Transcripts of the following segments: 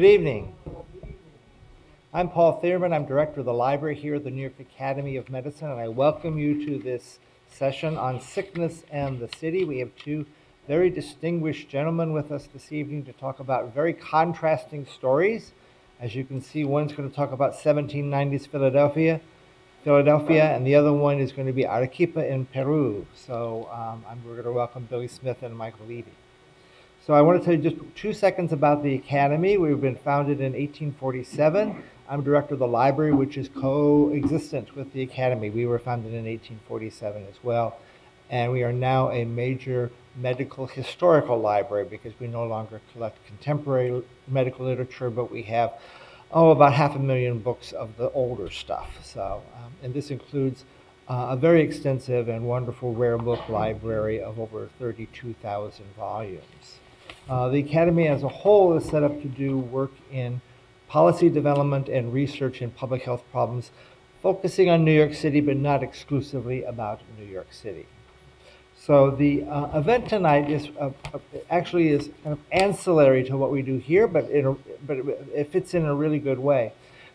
Good evening. I'm Paul Theerman. I'm director of the library here at the New York Academy of Medicine, and I welcome you to this session on sickness and the city. We have two very distinguished gentlemen with us this evening to talk about very contrasting stories. As you can see, one's going to talk about 1790s Philadelphia, Philadelphia, and the other one is going to be Arequipa in Peru. So um, we're going to welcome Billy Smith and Michael Levy. So I want to tell you just two seconds about the Academy. We've been founded in 1847. I'm director of the library, which is co-existent with the Academy. We were founded in 1847 as well. And we are now a major medical historical library because we no longer collect contemporary medical literature, but we have, oh, about half a million books of the older stuff. So, um, and this includes uh, a very extensive and wonderful rare book library of over 32,000 volumes. Uh, the Academy as a whole is set up to do work in policy development and research in public health problems, focusing on New York City, but not exclusively about New York City. So the uh, event tonight is uh, uh actually is kind of ancillary to what we do here, but, a, but it fits in a really good way.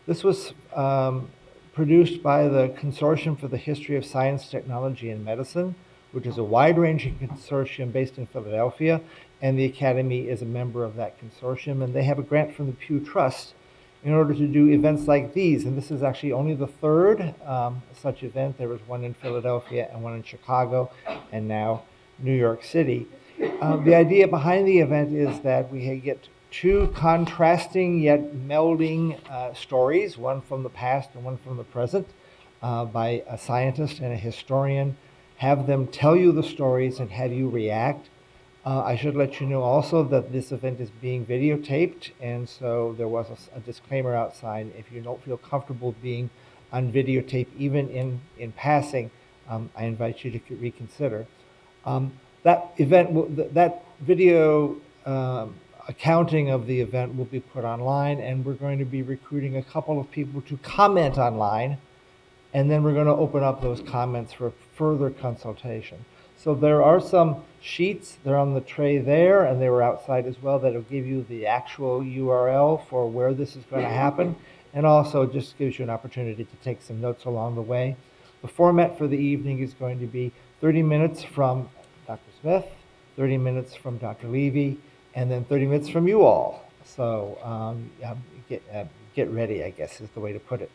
This was um, produced by the Consortium for the History of Science, Technology, and Medicine, which is a wide-ranging consortium based in Philadelphia, and the Academy is a member of that consortium, and they have a grant from the Pew Trust in order to do events like these. And this is actually only the third um, such event. There was one in Philadelphia and one in Chicago, and now New York City. Uh, the idea behind the event is that we get two contrasting yet melding uh, stories, one from the past and one from the present, uh, by a scientist and a historian. Have them tell you the stories and have you react. Uh, I should let you know also that this event is being videotaped, and so there was a, a, disclaimer outside. If you don't feel comfortable being on videotape, even in, in passing, um, I invite you to reconsider. Um, that event, that video um, accounting of the event will be put online, and we're going to be recruiting a couple of people to comment online, and then we're going to open up those comments for further consultation. So there are some sheets, they're on the tray there, and they were outside as well, that'll give you the actual URL for where this is going to happen, and also just gives you an opportunity to take some notes along the way. The format for the evening is going to be 30 minutes from Dr. Smith, 30 minutes from Dr. Levy, and then 30 minutes from you all. So um, get, uh, get ready, I guess, is the way to put it.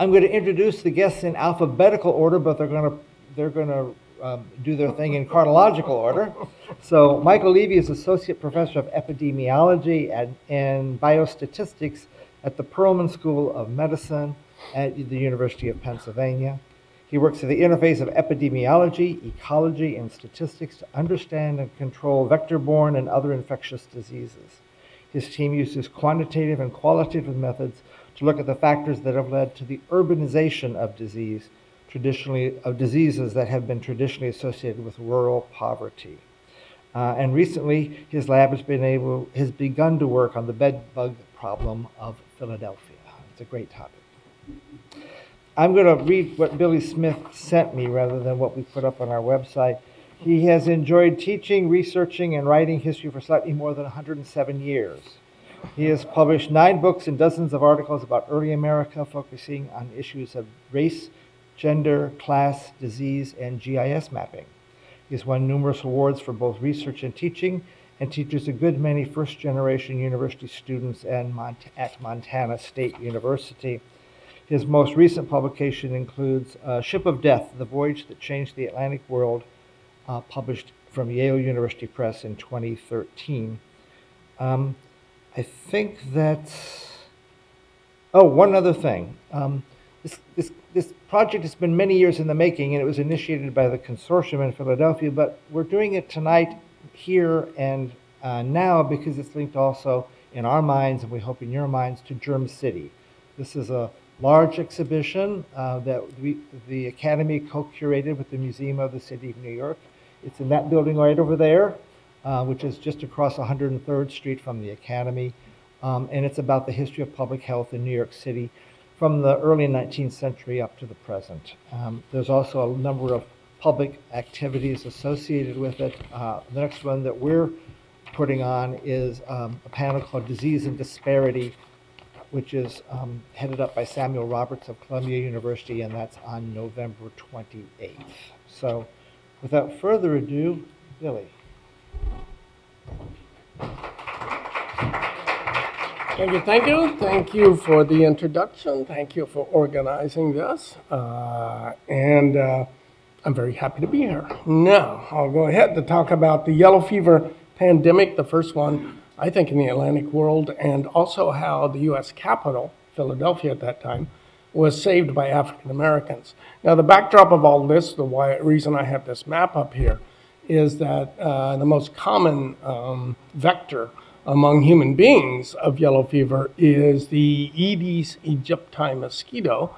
I'm going to introduce the guests in alphabetical order, but they're going to they're going to um, do their thing in chronological order. So Michael Levy is Associate Professor of Epidemiology and, and Biostatistics at the Perelman School of Medicine at the University of Pennsylvania. He works at the interface of epidemiology, ecology, and statistics to understand and control vector-borne and other infectious diseases. His team uses quantitative and qualitative methods to look at the factors that have led to the urbanization of disease traditionally of diseases that have been traditionally associated with rural poverty. Uh, and recently, his lab has been able has begun to work on the bed bug problem of Philadelphia. It's a great topic. I'm going to read what Billy Smith sent me rather than what we put up on our website. He has enjoyed teaching, researching, and writing history for slightly more than 107 years. He has published nine books and dozens of articles about early America, focusing on issues of race, gender, class, disease, and GIS mapping. He has won numerous awards for both research and teaching and teaches a good many first generation university students at Montana State University. His most recent publication includes uh, Ship of Death The Voyage That Changed the Atlantic World, uh, published from Yale University Press in 2013. Um, I think that, oh, one other thing. Um, this, this, this project has been many years in the making, and it was initiated by the consortium in Philadelphia, but we're doing it tonight here and uh, now because it's linked also in our minds, and we hope in your minds, to Germ City. This is a large exhibition uh, that we, the Academy co-curated with the Museum of the City of New York. It's in that building right over there, uh, which is just across 103rd Street from the Academy. Um, and it's about the history of public health in New York City from the early 19th century up to the present. Um, there's also a number of public activities associated with it. Uh, the next one that we're putting on is um, a panel called Disease and Disparity, which is um, headed up by Samuel Roberts of Columbia University, and that's on November 28th. So without further ado, Billy. Thank you, thank you. Thank you for the introduction. Thank you for organizing this. Uh, and uh, I'm very happy to be here. Now, I'll go ahead to talk about the yellow fever pandemic, the first one, I think, in the Atlantic world, and also how the U.S. Capitol, Philadelphia at that time, was saved by African Americans. Now, the backdrop of all this, the why, reason I have this map up here, is that uh, the most common um, vector among human beings of yellow fever is the Aedes aegypti mosquito,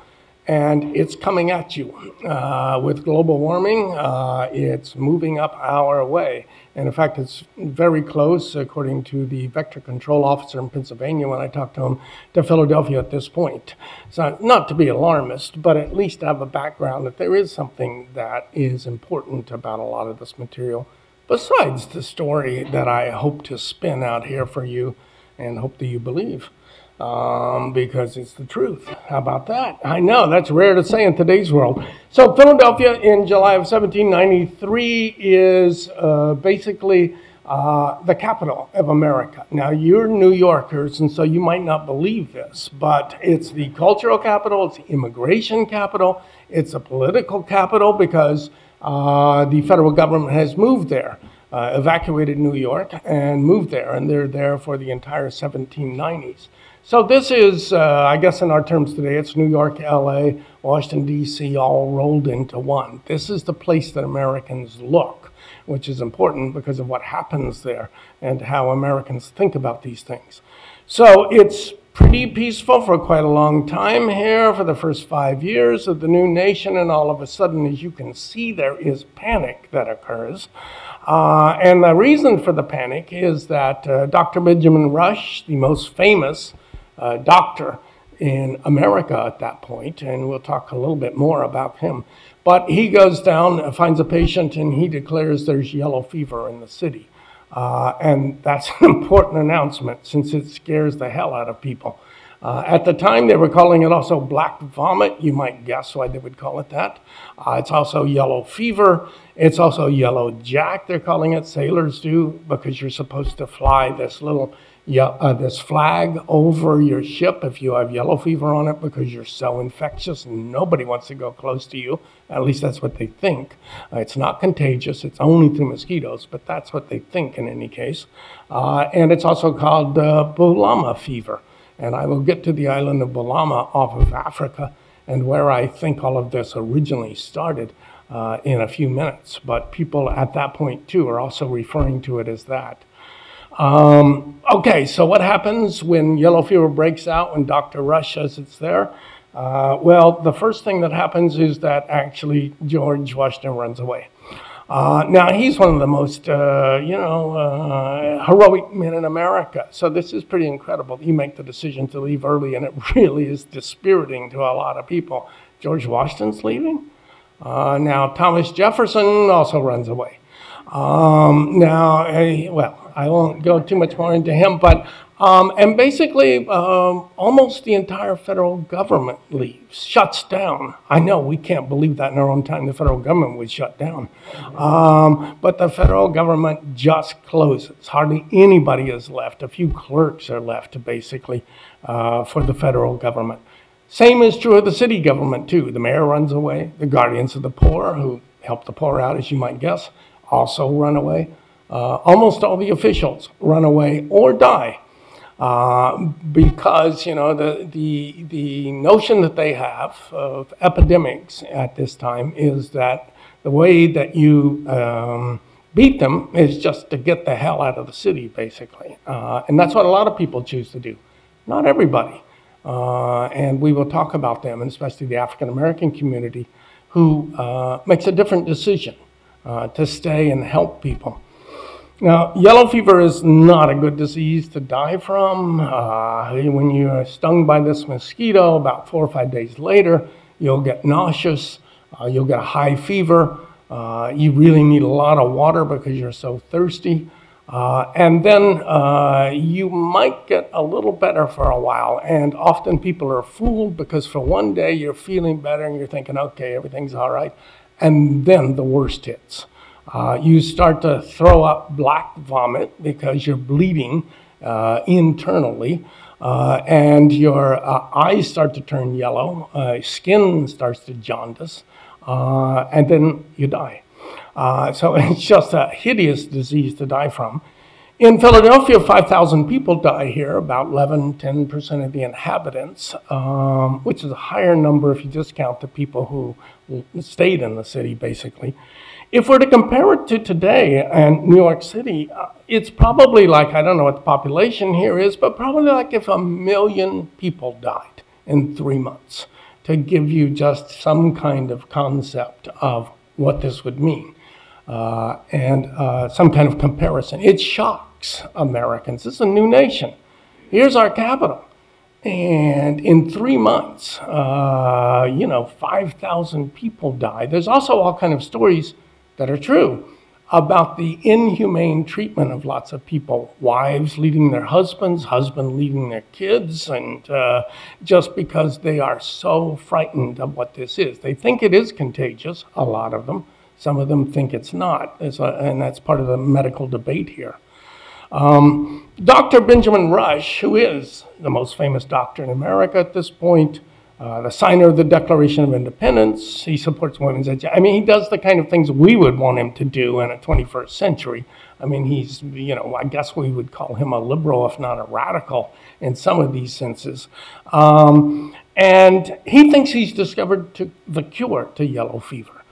and it's coming at you. Uh, with global warming, uh, it's moving up our way. And in fact, it's very close, according to the vector control officer in Pennsylvania when I talked to him, to Philadelphia at this point. So, not to be alarmist, but at least have a background that there is something that is important about a lot of this material, besides the story that I hope to spin out here for you and hope that you believe um, because it's the truth. How about that? I know that's rare to say in today's world. So, Philadelphia in July of 1793 is uh, basically uh, the capital of America. Now, you're New Yorkers, and so you might not believe this, but it's the cultural capital, it's the immigration capital, it's a political capital because the federal government has moved there. Uh, evacuated New York and moved there, and they're there for the entire 1790s. So this is, uh, I guess in our terms today, it's New York, LA, Washington, D.C., all rolled into one. This is the place that Americans look, which is important because of what happens there and how Americans think about these things. So it's pretty peaceful for quite a long time here for the first five years of the new nation, and all of a sudden, as you can see, there is panic that occurs. Uh, and the reason for the panic is that uh, Dr. Benjamin Rush, the most famous uh, doctor in America at that point, and we'll talk a little bit more about him. But he goes down, finds a patient, and he declares there's yellow fever in the city. Uh, and that's an important announcement since it scares the hell out of people. Uh, at the time, they were calling it also black vomit. You might guess why they would call it that. Uh, it's also yellow fever. It's also yellow jack, they're calling it. Sailors do, because you're supposed to fly this little uh, this flag over your ship if you have yellow fever on it because you're so infectious and nobody wants to go close to you. At least that's what they think. Uh, it's not contagious, it's only through mosquitoes, but that's what they think in any case. Uh, and it's also called uh, Bulama fever. And I will get to the island of Bolama off of Africa and where I think all of this originally started. Uh, in a few minutes, but people at that point too are also referring to it as that. Um, okay, so what happens when yellow fever breaks out when Dr. Rush says it's there? Uh, well, the first thing that happens is that actually George Washington runs away. Uh, now, he's one of the most, uh, you know, uh, heroic men in America. So this is pretty incredible. You make the decision to leave early, and it really is dispiriting to a lot of people. George Washington's leaving? Uh, now, Thomas Jefferson also runs away. Um, now, well, I won't go too much more into him, but um, and basically, um, almost the entire federal government leaves, shuts down. I know we can't believe that in our own time the federal government was shut down. Um, but the federal government just closes. Hardly anybody is left. A few clerks are left, basically, uh, for the federal government. Same is true of the city government, too. The mayor runs away. The guardians of the poor, who help the poor out, as you might guess, also run away. Uh, almost all the officials run away or die uh, because you know the, the, the notion that they have of epidemics at this time is that the way that you um, beat them is just to get the hell out of the city, basically. Uh, and that's what a lot of people choose to do. Not everybody. Uh, and we will talk about them, and especially the African American community, who uh, makes a different decision uh, to stay and help people. Now, yellow fever is not a good disease to die from. Uh, when you're stung by this mosquito, about four or five days later, you'll get nauseous, uh, you'll get a high fever. Uh, you really need a lot of water because you're so thirsty. Uh, and then uh, you might get a little better for a while. And often people are fooled because for one day you're feeling better and you're thinking, okay, everything's all right. And then the worst hits. Uh, you start to throw up black vomit because you're bleeding uh, internally. Uh, and your uh, eyes start to turn yellow, skin starts to jaundice, and then you die. Uh, so it's just a hideous disease to die from. In Philadelphia, 5,000 people die here, about 11, 10% of the inhabitants, um, which is a higher number if you discount the people who stayed in the city, basically. If we're to compare it to today and New York City, uh, it's probably like, I don't know what the population here is, but probably like if a million people died in three months, to give you just some kind of concept of what this would mean uh, and uh, some kind of comparison. It shocks Americans. Is a new nation. Here's our capital. And in three months, uh, you know, 5,000 people died. There's also all kind of stories that are true about the inhumane treatment of lots of people wives leading their husbands husbands leading their kids and uh, just because they are so frightened of what this is they think it is contagious a lot of them some of them think it's not, a, and that's part of the medical debate here. Um, Dr. Benjamin Rush, who is the most famous doctor in America at this point, uh, the signer of the Declaration of Independence, he supports women's education. I mean, he does the kind of things we would want him to do in a 21st century. I mean, he's, you know, I guess we would call him a liberal, if not a radical, in some of these senses. Um, and he thinks he's discovered to, the cure to yellow fever.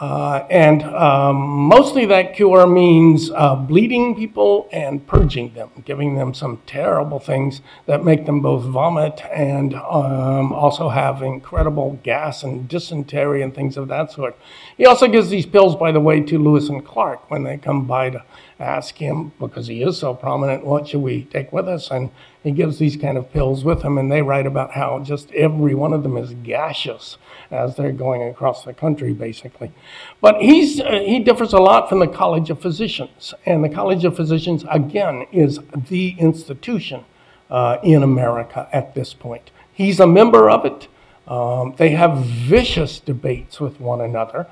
Uh, and um, mostly that cure means uh, bleeding people and purging them, giving them some terrible things that make them both vomit and um, also have incredible gas and dysentery and things of that sort. He also gives these pills, by the way, to Lewis and Clark when they come by to ask him, because he is so prominent, what should we take with us? And he gives these kind of pills with him, and they write about how just every one of them is gaseous as they're going across the country, basically. But he's, uh, he differs a lot from the College of Physicians. And the College of Physicians, again, is the institution uh, in America at this point. He's a member of it. Um, they have vicious debates with one another.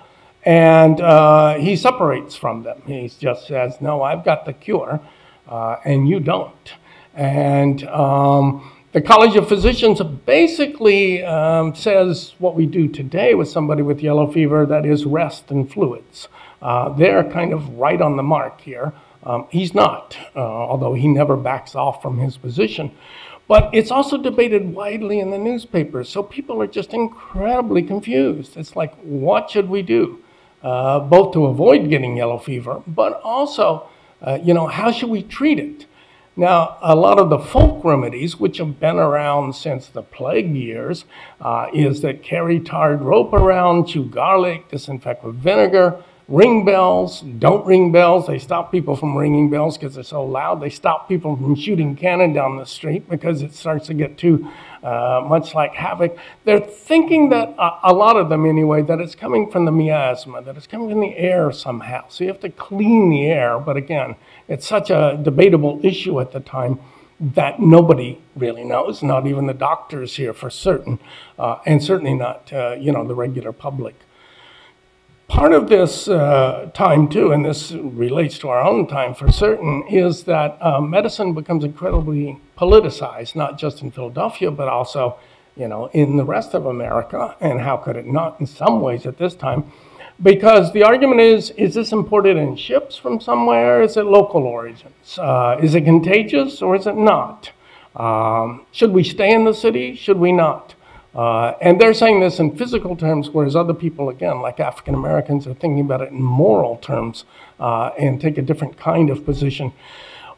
And uh, he separates from them. He just says, No, I've got the cure, uh, and you don't. And um, the College of Physicians basically um, says what we do today with somebody with yellow fever that is rest and fluids. Uh, they're kind of right on the mark here. Um, he's not, uh, although he never backs off from his position. But it's also debated widely in the newspapers, so people are just incredibly confused. It's like, what should we do? Uh, both to avoid getting yellow fever, but also, uh, you know, how should we treat it? Now, a lot of the folk remedies, which have been around since the plague years, uh, is that carry tarred rope around, chew garlic, disinfect with vinegar, ring bells, don't ring bells. They stop people from ringing bells because they're so loud. They stop people from shooting cannon down the street because it starts to get too uh, much like havoc. They're thinking that, uh, a lot of them anyway, that it's coming from the miasma, that it's coming from the air somehow. So you have to clean the air, but again, it's such a debatable issue at the time that nobody really knows, not even the doctors here for certain, uh, and certainly not, uh, you know, the regular public. Part of this uh, time, too, and this relates to our own time for certain, is that uh, medicine becomes incredibly politicized, not just in Philadelphia, but also, you know, in the rest of America. And how could it not in some ways at this time? because the argument is is this imported in ships from somewhere? Is it local origins? Uh, is it contagious or is it not? Um, should we stay in the city? Should we not? Uh, and they're saying this in physical terms, whereas other people, again, like African Americans, are thinking about it in moral terms uh, and take a different kind of position.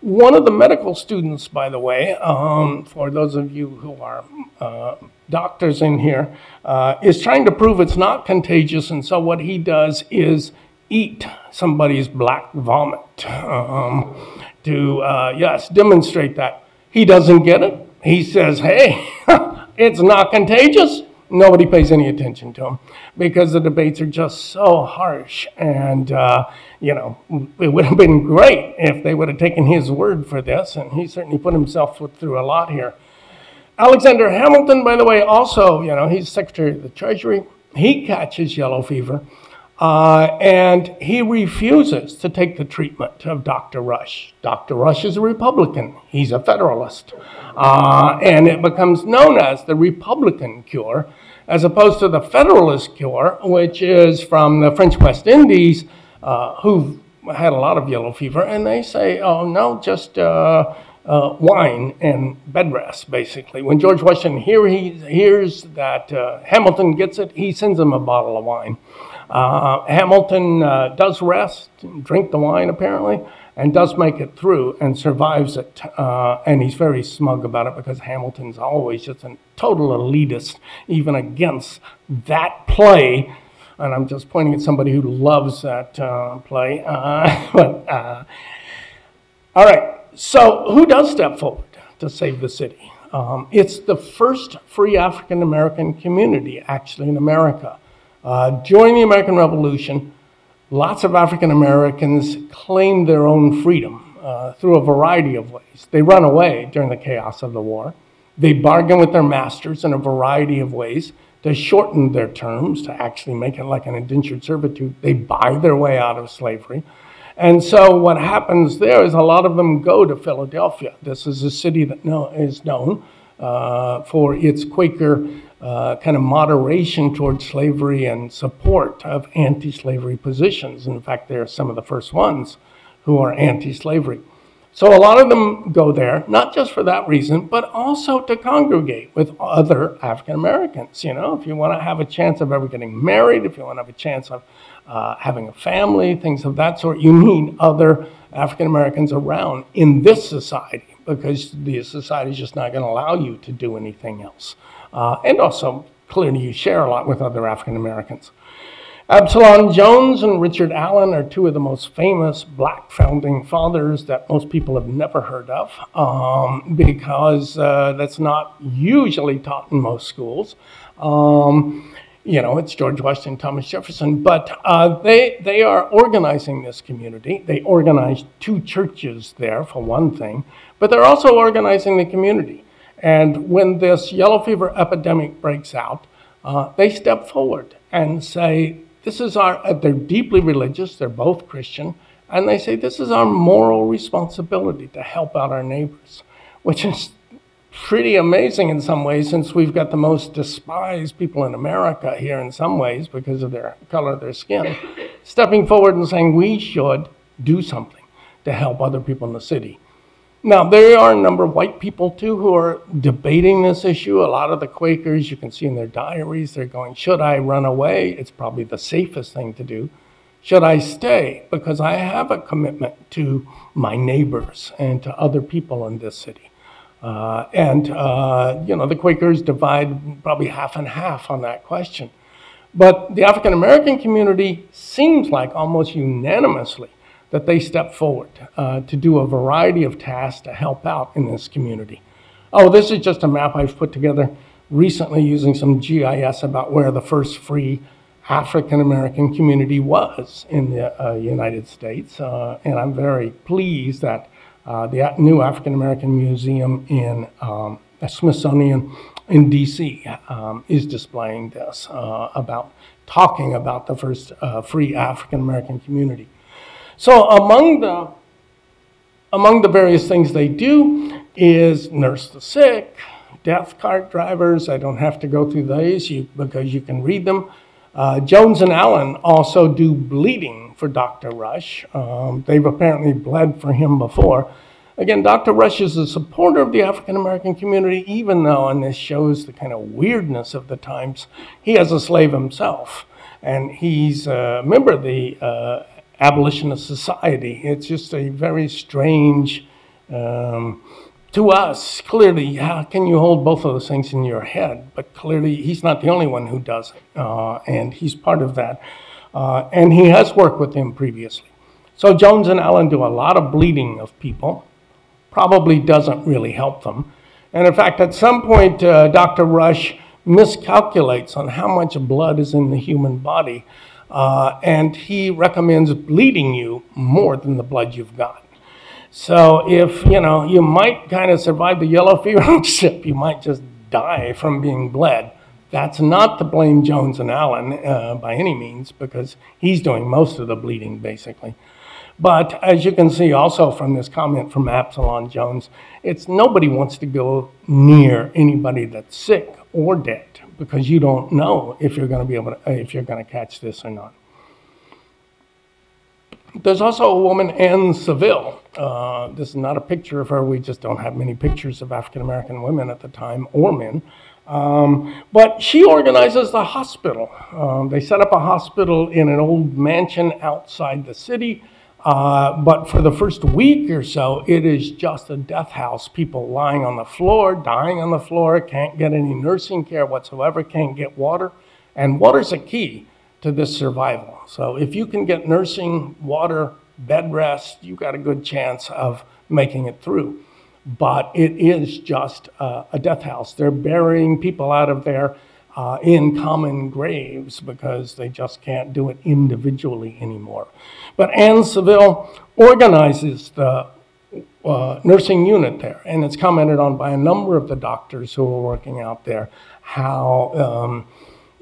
One of the medical students, by the way, um, for those of you who are uh, doctors in here, uh, is trying to prove it's not contagious. And so what he does is eat somebody's black vomit um, to, uh, yes, demonstrate that. He doesn't get it. He says, hey, it's not contagious. nobody pays any attention to him because the debates are just so harsh. And, uh, you know, it would have been great if they would have taken his word for this, and he certainly put himself through a lot here. Alexander Hamilton, by the way, also, you know, he's Secretary of the Treasury. He catches yellow fever. Uh, and he refuses to take the treatment of Dr. Rush. Dr. Rush is a Republican, he's a Federalist. Uh, and it becomes known as the Republican cure, as opposed to the Federalist cure, which is from the French West Indies, uh, who had a lot of yellow fever, and they say, oh, no, just. Uh, uh, wine and bed rest, basically. When George Washington hear, he hears that uh, Hamilton gets it, he sends him a bottle of wine. Uh, Hamilton uh, does rest, drink the wine apparently, and does make it through and survives it. Uh, and he's very smug about it because Hamilton's always just a total elitist, even against that play. And I'm just pointing at somebody who loves that uh, play. Uh, but, all right, so who does step forward to save the city? Um, it's the first free African American community, actually, in America. Uh, during the American Revolution, lots of African Americans claimed their own freedom uh, through a variety of ways. They run away during the chaos of the war. They bargain with their masters in a variety of ways to shorten their terms, to actually make it like an indentured servitude. They buy their way out of slavery. And so what happens there is a lot of them go to Philadelphia. This is a city that know, is known uh, for its Quaker uh, kind of moderation towards slavery and support of anti slavery positions. In fact, they're some of the first ones who are anti slavery. So a lot of them go there, not just for that reason, but also to congregate with other African Americans. You know, if you want to have a chance of ever getting married, if you want to have a chance of uh, having a family, things of that sort, you need other African Americans around in this society because the society is just not going to allow you to do anything else. Uh, and also, clearly, you share a lot with other African Americans. Absalom Jones and Richard Allen are two of the most famous black founding fathers that most people have never heard of um, because uh, that's not usually taught in most schools. Um, you know, it's George Washington, Thomas Jefferson, but uh, they, they are organizing this community. They organized two churches there, for one thing, but they're also organizing the community. And when this yellow fever epidemic breaks out, uh, they step forward and say, This is our, uh, they're deeply religious, they're both Christian, and they say, This is our moral responsibility to help out our neighbors, which is pretty amazing in some ways since we've got the most despised people in America here in some ways because of their color of their skin, stepping forward and saying, We should do something to help other people in the city. Now, there are a number of white people too who are debating this issue. A lot of the Quakers, you can see in their diaries, they're going, Should I run away? It's probably the safest thing to do. Should I stay? Because I have a commitment to my neighbors and to other people in this city. Uh, and, uh, you know, the Quakers divide probably half and half on that question. But the African American community seems like almost unanimously that they step forward uh, to do a variety of tasks to help out in this community. Oh, this is just a map I've put together recently using some GIS about where the first free African American community was in the uh, United States. Uh, and I'm very pleased that uh, the new African American Museum in um, Smithsonian in DC um, is displaying this uh, about talking about the first uh, free African American community. So among the among the various things they do is nurse the sick, death cart drivers. I don't have to go through these because you can read them. Uh, Jones and Allen also do bleeding for Dr. Rush. Um, they've apparently bled for him before. Again, Dr. Rush is a supporter of the African American community, even though, and this shows the kind of weirdness of the times, he has a slave himself. And he's a member of the uh, abolitionist society. It's just a very strange, um, to us, clearly, how can you hold both of those things in your head? But clearly, he's not the only one who does it, uh, and he's part of that. Uh, and he has worked with him previously. So Jones and Allen do a lot of bleeding of people, probably doesn't really help them. And in fact, at some point, uh, Dr. Rush miscalculates on how much blood is in the human body, uh, and he recommends bleeding you more than the blood you've got. So if, you know, you might kind of survive the yellow fever, ship, you might just die from being bled. That's not to blame Jones and Allen uh, by any means, because he's doing most of the bleeding, basically. But as you can see also from this comment from Absalom Jones, it's nobody wants to go near anybody that's sick or dead because you don't know if you're going to be able to, if you're going to catch this or not. There's also a woman, Anne Seville. Uh, this is not a picture of her. We just don't have many pictures of African American women at the time or men. Um, but she organizes the hospital. Um, they set up a hospital in an old mansion outside the city. Uh, but for the first week or so, it is just a death house. People lying on the floor, dying on the floor, can't get any nursing care whatsoever, can't get water. And water's a key to this survival. So if you can get nursing, water, bed rest, you've got a good chance of making it through. But it is just uh, a death house. They're burying people out of there uh, in common graves because they just can't do it individually anymore. But Anne Seville organizes the uh, nursing unit there, and it's commented on by a number of the doctors who are working out there how. Um,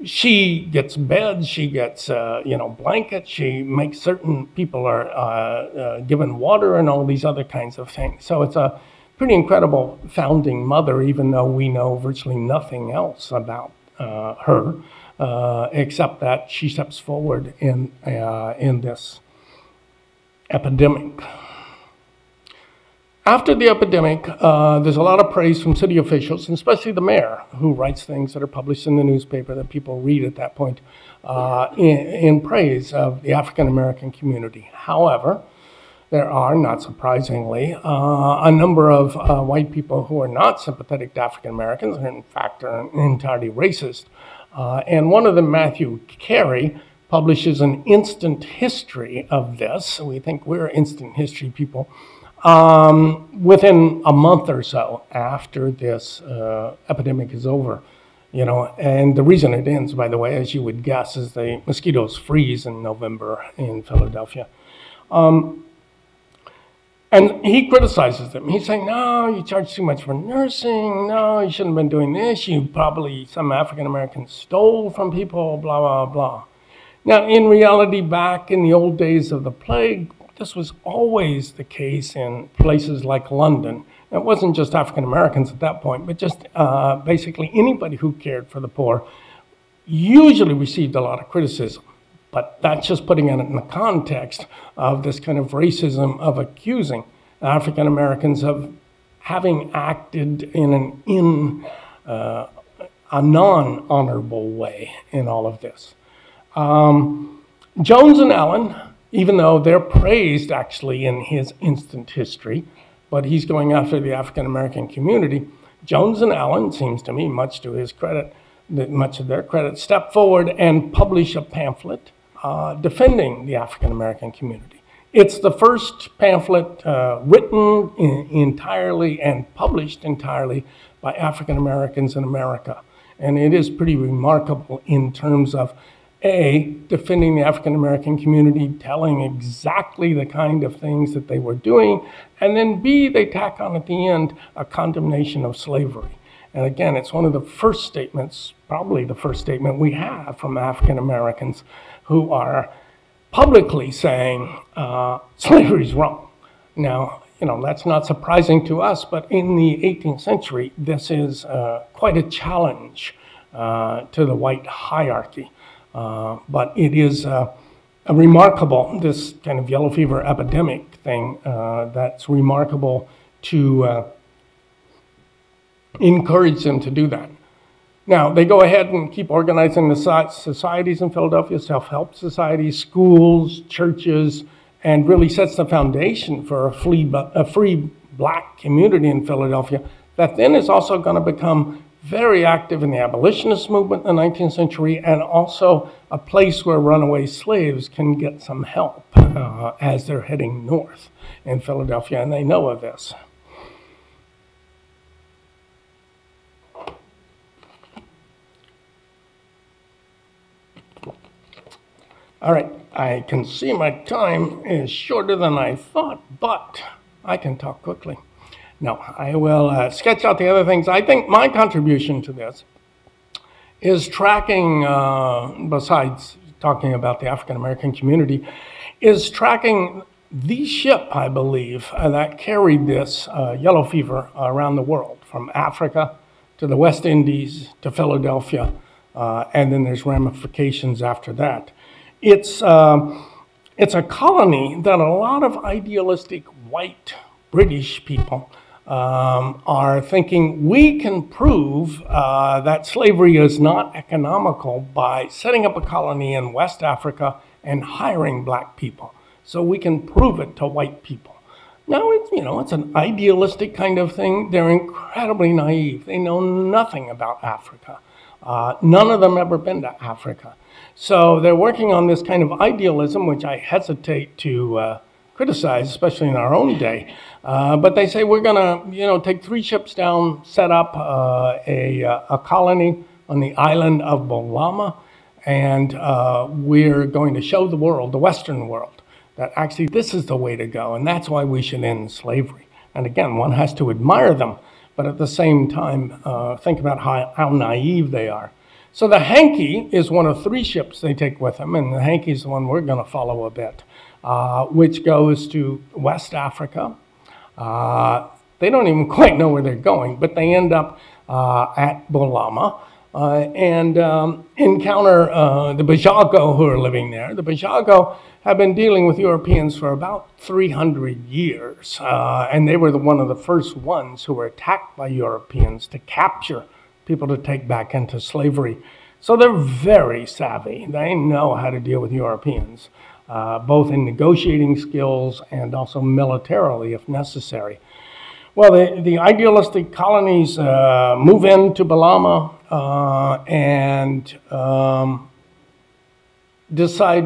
she gets beds, she gets uh, you know blankets, she makes certain people are uh, uh, given water and all these other kinds of things. So it's a pretty incredible founding mother, even though we know virtually nothing else about her, uh, except that she steps forward in, uh, in this epidemic. After the epidemic, uh, there's a lot of praise from city officials, and especially the mayor, who writes things that are published in the newspaper that people read at that point, uh, in, in, praise of the African American community. However, there are, not surprisingly, uh, a number of uh, white people who are not sympathetic to African Americans, and in fact are entirely racist. Uh, and one of them, Mathew Carey, publishes an instant history of this. We think we're instant history people. Um, within a month or so after this uh, epidemic is over, you know, and the reason it ends, by the way, as you would guess, is the mosquitoes freeze in November in Philadelphia. Um, and he criticizes them. He's saying, no, you charge too much for nursing. No, you shouldn't have been doing this. You probably, some African Americans stole from people, blah, blah, blah. Now, in reality, back in the old days of the plague, this was always the case in places like London. It wasn't just African Americans at that point, but just uh, basically anybody who cared for the poor usually received a lot of criticism. But that's just putting it in the context of this kind of racism of accusing African Americans of having acted in an in uh, a non-honorable way in all of this. Um, Jones and Allen, even though they're praised actually in his instant history, but he's going after the African American community. Jones and Allen, seems to me, much to his credit, much of their credit, step forward and publish a pamphlet uh, defending the African American community. It's the first pamphlet uh, written in, entirely and published entirely by African Americans in America. And it is pretty remarkable in terms of A, defending the African American community, telling exactly the kind of things that they were doing, and then B, they tack on at the end a condemnation of slavery. And again, it's one of the first statements, probably the first statement we have from African Americans who are publicly saying uh, slavery is wrong. Now, you know, that's not surprising to us, but in the 18th century, this is uh, quite a challenge uh, to the white hierarchy. Uh, but it is uh, a remarkable, this kind of yellow fever epidemic thing, uh, that's remarkable to encourage them to do that. Now, they go ahead and keep organizing the societies in Philadelphia, self-help societies, schools, churches, and really sets the foundation for a free, a free black community in Philadelphia that then is also going to become very active in the abolitionist movement in the 19th century and also a place where runaway slaves can get some help uh, as they're heading north in Philadelphia, and they know of this. All right, I can see my time is shorter than I thought, but I can talk quickly. No, I will uh, sketch out the other things. I think my contribution to this is tracking, uh, besides talking about the African American community, is tracking the ship, I believe, uh, that carried this uh, yellow fever around the world, from Africa to the West Indies to Philadelphia, uh, and then there's ramifications after that. It's, um, it's a colony that a lot of idealistic white British people um, are thinking we can prove uh, that slavery is not economical by setting up a colony in West Africa and hiring black people. So we can prove it to white people. Now, it's, you know, it's an idealistic kind of thing. They're incredibly naive. They know nothing about Africa. Uh, none of them ever been to Africa. So they're working on this kind of idealism, which I hesitate to uh, criticize, especially in our own day. Uh, but they say we're going to, you know, take three ships down, set up uh, a, uh, a colony on the island of Bolama, and uh, we're going to show the world, the Western world, that actually this is the way to go, and that's why we should end slavery. And again, one has to admire them, but at the same time, uh, think about how, how naive they are. So the Hankey is one of three ships they take with them, and the Hankey is the one we're going to follow a bit, uh, which goes to West Africa. Uh, they don't even quite know where they're going, but they end up uh, at Bolama. Uh, and um, encounter uh, the Bijago who are living there. The Bijago have been dealing with Europeans for about 300 years, uh, and they were the, one of the first ones who were attacked by Europeans to capture people to take back into slavery. So they're very savvy. They know how to deal with Europeans, uh, both in negotiating skills and also militarily if necessary. Well, the, the idealistic colonies uh, move into Bolama uh, and um, decide,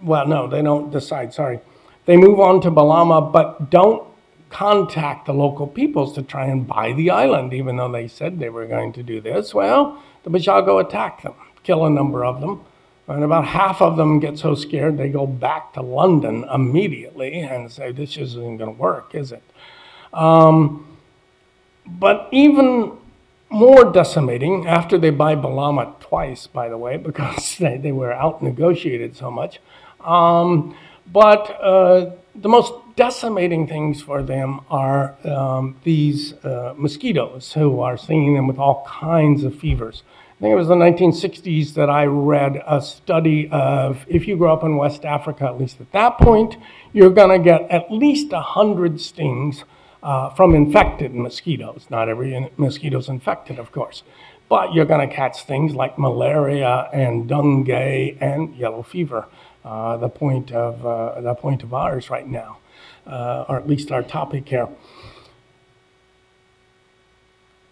well, no, they don't decide, sorry. They move on to Bolama, but don't contact the local peoples to try and buy the island, even though they said they were going to do this. Well, the Bijago attack them, kill a number of them. And about half of them get so scared they go back to London immediately and say, This isn't going to work, is it? Um, but even more decimating after they buy Bolama twice, by the way, because they, they were out negotiated so much. Um, but uh, the most decimating things for them are um, these uh, mosquitoes who are stinging them with all kinds of fevers. I think it was the 1960s that I read a study of if you grow up in West Africa, at least at that point, you're going to get at least 100 stings uh, from infected mosquitoes. Not every mosquito is infected, of course, but you're going to catch things like malaria and dengue and yellow fever. Uh, the point of uh, the point of ours right now, uh, or at least our topic here.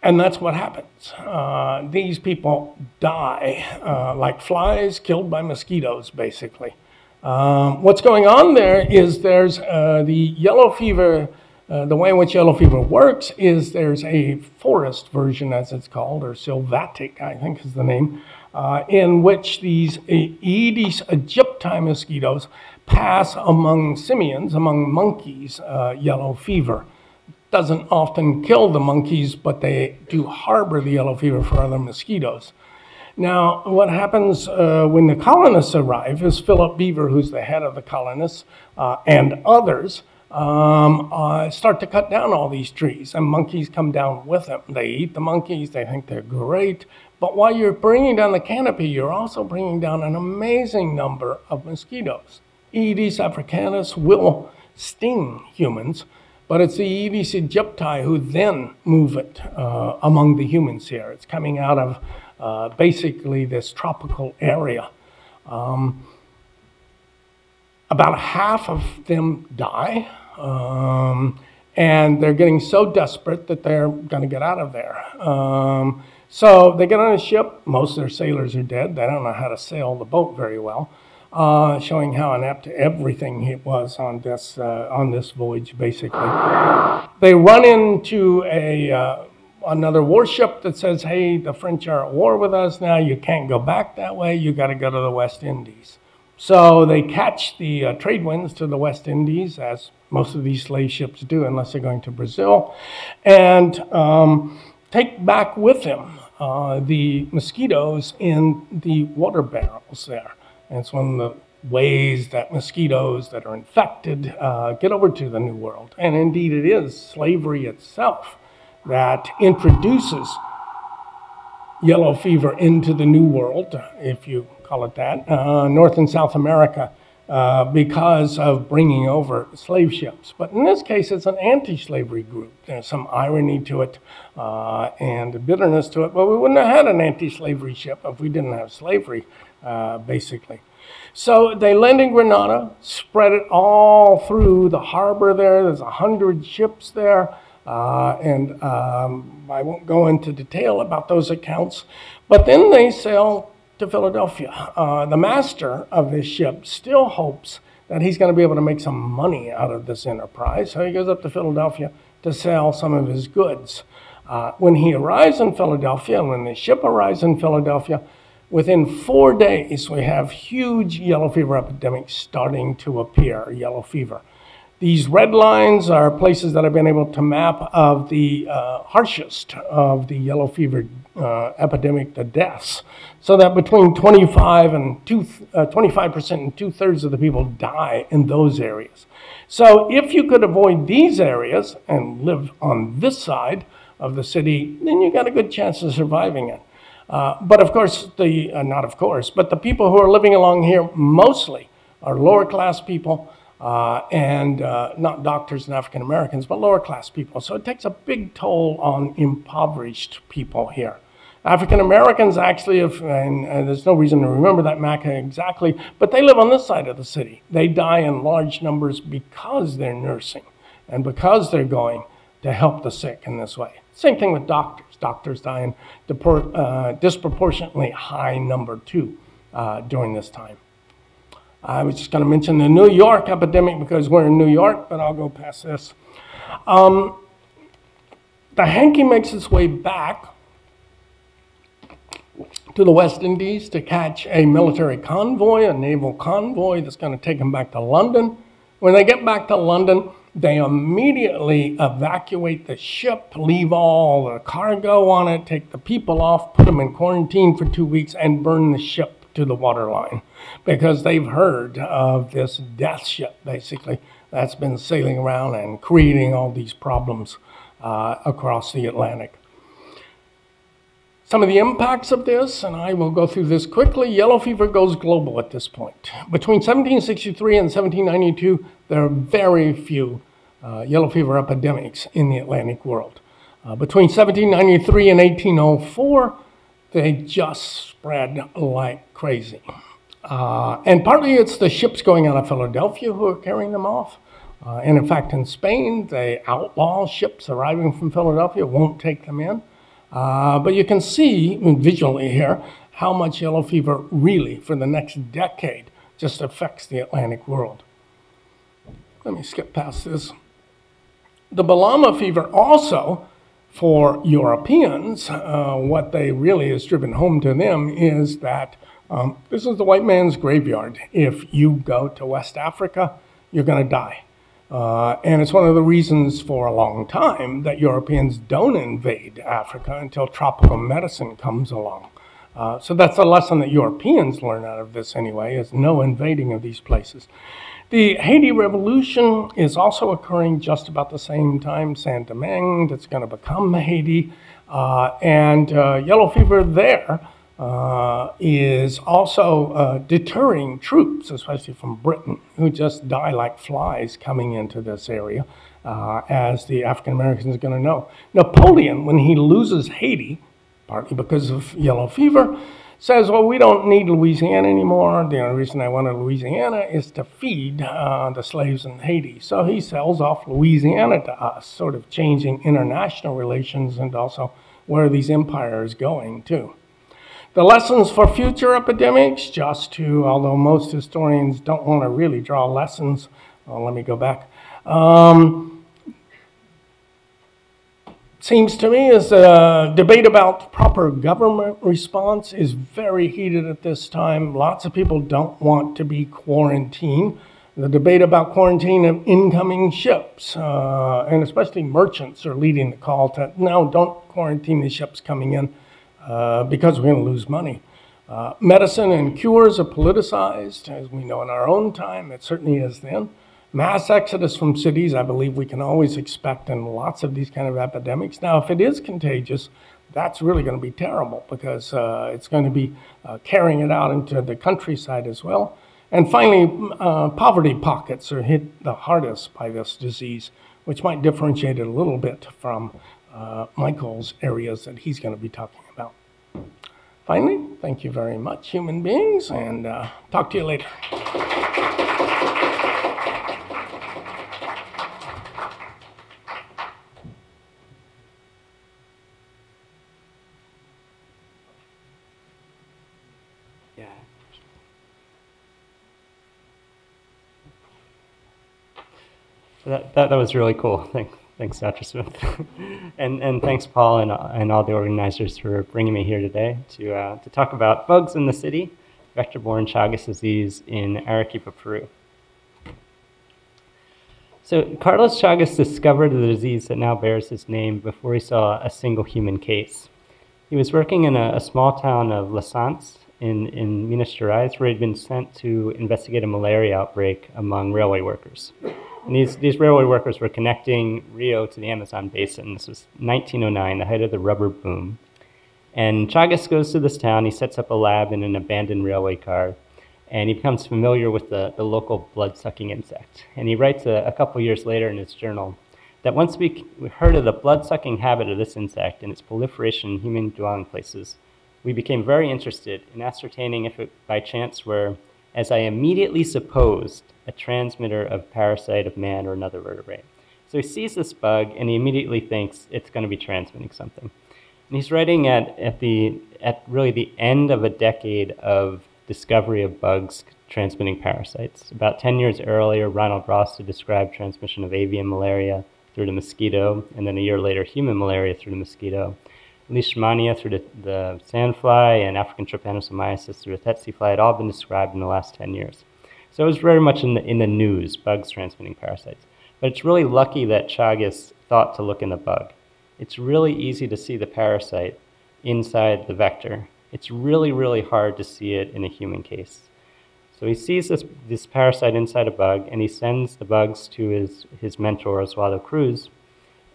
And that's what happens. Uh, these people die uh, like flies killed by mosquitoes, basically. Um, what's going on there is there's the yellow fever uh, the way in which yellow fever works is there's a forest version, as it's called, or sylvatic, I think is the name, uh, in which these Aedes aegypti mosquitoes pass among simians, among monkeys, uh, yellow fever. Doesn't often kill the monkeys, but they do harbor the yellow fever for other mosquitoes. Now, what happens uh, when the colonists arrive is Philip Beaver, who's the head of the colonists, uh, and others um, uh, start to cut down all these trees, and monkeys come down with them. They eat the monkeys, they think they're great. But while you're bringing down the canopy, you're also bringing down an amazing number of mosquitoes. Aedes africanus will sting humans, but it's the Aedes aegypti who then move it uh, among the humans here. It's coming out of uh, basically this tropical area. Um, about half of them die. Um, and they're getting so desperate that they're going to get out of there. Um, so they get on a ship. Most of their sailors are dead. They don't know how to sail the boat very well, uh, showing how inept everything it was on this uh, on this voyage. Basically, they run into a uh, another warship that says, "Hey, the French are at war with us now. You can't go back that way. You got to go to the West Indies." So they catch the uh, trade winds to the West Indies, as most of these slave ships do, unless they're going to Brazil, and um, take back with them uh, the mosquitoes in the water barrels there. And it's one of the ways that mosquitoes that are infected uh, get over to the New World. And indeed, it is slavery itself that introduces yellow fever into the New World, if you call it that, uh, North and South America, uh, because of bringing over slave ships. But in this case, it's an anti slavery group. There's some irony to it uh, and bitterness to it. But we wouldn't have had an anti slavery ship if we didn't have slavery, uh, basically. So they land in Grenada, spread it all through the harbor there. There's a hundred ships there. Uh, and um, I won't go into detail about those accounts. But then they sail to Philadelphia. Uh, the master of this ship still hopes that he's going to be able to make some money out of this enterprise. So he goes up to Philadelphia to sell some of his goods. Uh, when he arrives in Philadelphia, when the ship arrives in Philadelphia, within four days we have huge yellow fever epidemics starting to appear, yellow fever. These red lines are places that I've been able to map of the uh, harshest of the yellow fever uh, epidemic, the deaths, so that between 25 and two, uh, 25% and two thirds of the people die in those areas. So if you could avoid these areas and live on this side of the city, then you got a good chance of surviving it. Uh, but of course, the uh, not of course, but the people who are living along here mostly are lower class people uh, and uh, not doctors and African Americans, but lower class people. So it takes a big toll on impoverished people here. African Americans actually, have, and, and, there's no reason to remember that MACA exactly, but they live on this side of the city. They die in large numbers because they're nursing and because they're going to help the sick in this way. Same thing with doctors. Doctors depor- uh, disproportionately high number too uh, during this time. I was just going to mention the New York epidemic because we're in New York, but I'll go past this. Um, the Hankey makes its way back to the West Indies to catch a military convoy, a naval convoy that's going to take them back to London. When they get back to London, they immediately evacuate the ship, leave all the cargo on it, take the people off, put them in quarantine for two weeks, and burn the ship to the waterline because they've heard of this death ship, basically, that's been sailing around and creating all these problems uh, across the Atlantic. Some of the impacts of this, and I will go through this quickly. Yellow fever goes global at this point. Between 1763 and 1792, there are very few uh, yellow fever epidemics in the Atlantic world. Uh, between 1793 and 1804, they just spread like crazy. Uh, and partly it's the ships going out of Philadelphia who are carrying them off. Uh, and in fact, in Spain, they outlaw ships arriving from Philadelphia, won't take them in. Uh, but you can see visually here how much yellow fever really, for the next decade, just affects the Atlantic world. Let me skip past this. The Bolama fever also for Europeans, uh, what they really is driven home to them is that um, this is the white man's graveyard. If you go to West Africa, you're going to die. Uh, and it's one of the reasons for a long time that Europeans don't invade Africa until tropical medicine comes along. Uh, so that's a lesson that Europeans learn out of this anyway, is no invading of these places. The Haiti Revolution is also occurring just about the same time. Saint Domingue, that's going to become Haiti, uh, and uh, yellow fever there uh, is also uh, deterring troops, especially from Britain, who just die like flies coming into this area, uh, as the African Americans are going to know. Napoleon, when he loses Haiti, partly because of yellow fever, says, well, we don't need Louisiana anymore. The only reason I wanted Louisiana is to feed uh, the slaves in Haiti. So he sells off Louisiana to us, sort of changing international relations and also where these empires going too. The lessons for future epidemics, just to, although most historians don't want to really draw lessons, well, let me go back. Um, seems to me is a debate about proper government response is very heated at this time. Lots of people don't want to be quarantined. The debate about quarantine of incoming ships, uh, and especially merchants, are leading the call to no, don't quarantine the ships coming in uh, because we're going to lose money. Uh, medicine and cures are politicized, as we know in our own time. It certainly is then. Mass exodus from cities, I believe we can always expect in lots of these kind of epidemics. Now, if it is contagious, that's really going to be terrible because uh, it's going to be uh, carrying it out into the countryside as well. And finally, uh, poverty pockets are hit the hardest by this disease, which might differentiate it a little bit from uh, Michael's areas that he's going to be talking. Finally, thank you very much, human beings, and uh, talk to you later. That, that, that was really cool. Thanks, thanks Dr. Smith. and, and thanks, Paul, and, and all the organizers for bringing me here today to, uh, to talk about bugs in the city, vector borne Chagas disease in Arequipa, Peru. So, Carlos Chagas discovered the disease that now bears his name before he saw a single human case. He was working in a, a small town of Lassance in, in Minas Gerais, where he'd been sent to investigate a malaria outbreak among railway workers. And these, these railway workers were connecting Rio to the Amazon basin. This was 1909, the height of the rubber boom. And Chagas goes to this town, he sets up a lab in an abandoned railway car, and he becomes familiar with the, the local blood sucking insect. And he writes a, a couple years later in his journal that once we we heard of the blood sucking habit of this insect and its proliferation in human dwelling places, we became very interested in ascertaining if it by chance were, as I immediately supposed, a transmitter of parasite of man or another vertebrate. So he sees this bug and he immediately thinks it's going to be transmitting something. And he's writing at, at, the, at really the end of a decade of discovery of bugs transmitting parasites. About 10 years earlier, Ronald Ross had described transmission of avian malaria through the mosquito, and then a year later, human malaria through the mosquito. Leishmania through the, the sandfly and African trypanosomiasis through the tsetse fly had all been described in the last 10 years. So it was very much in the, in the news, bugs transmitting parasites. But it's really lucky that Chagas thought to look in the bug. It's really easy to see the parasite inside the vector. It's really, really hard to see it in a human case. So he sees this, this parasite inside a bug, and he sends the bugs to his, his mentor, Oswaldo Cruz,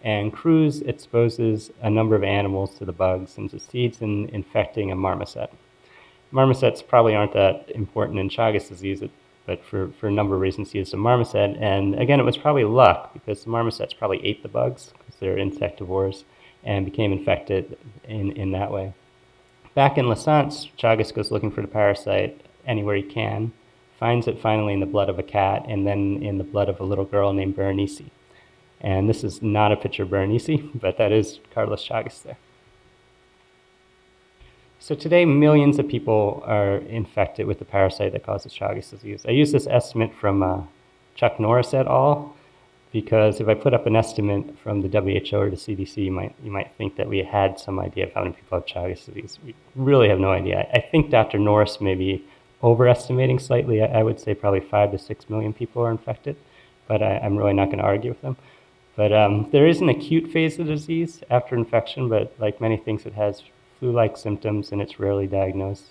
and Cruz exposes a number of animals to the bugs and succeeds in infecting a marmoset. Marmosets probably aren't that important in Chagas disease, but for, for a number of reasons he used a marmoset. And again, it was probably luck because the marmosets probably ate the bugs because they're insectivores and became infected in, in that way. Back in Lassance, Chagas goes looking for the parasite anywhere he can, finds it finally in the blood of a cat and then in the blood of a little girl named Berenice. And this is not a picture of Berenice, but that is Carlos Chagas there. So today, millions of people are infected with the parasite that causes Chagas disease. I use this estimate from uh, Chuck Norris et al. Because if I put up an estimate from the WHO or the CDC, you might, you might think that we had some idea of how many people have Chagas disease. We really have no idea. I, think Dr. Norris may be overestimating slightly. I, I, would say probably five to six million people are infected, but I, I'm really not going to argue with them. But um, there is an acute phase of the disease after infection, but like many things, it has flu-like symptoms and it's rarely diagnosed.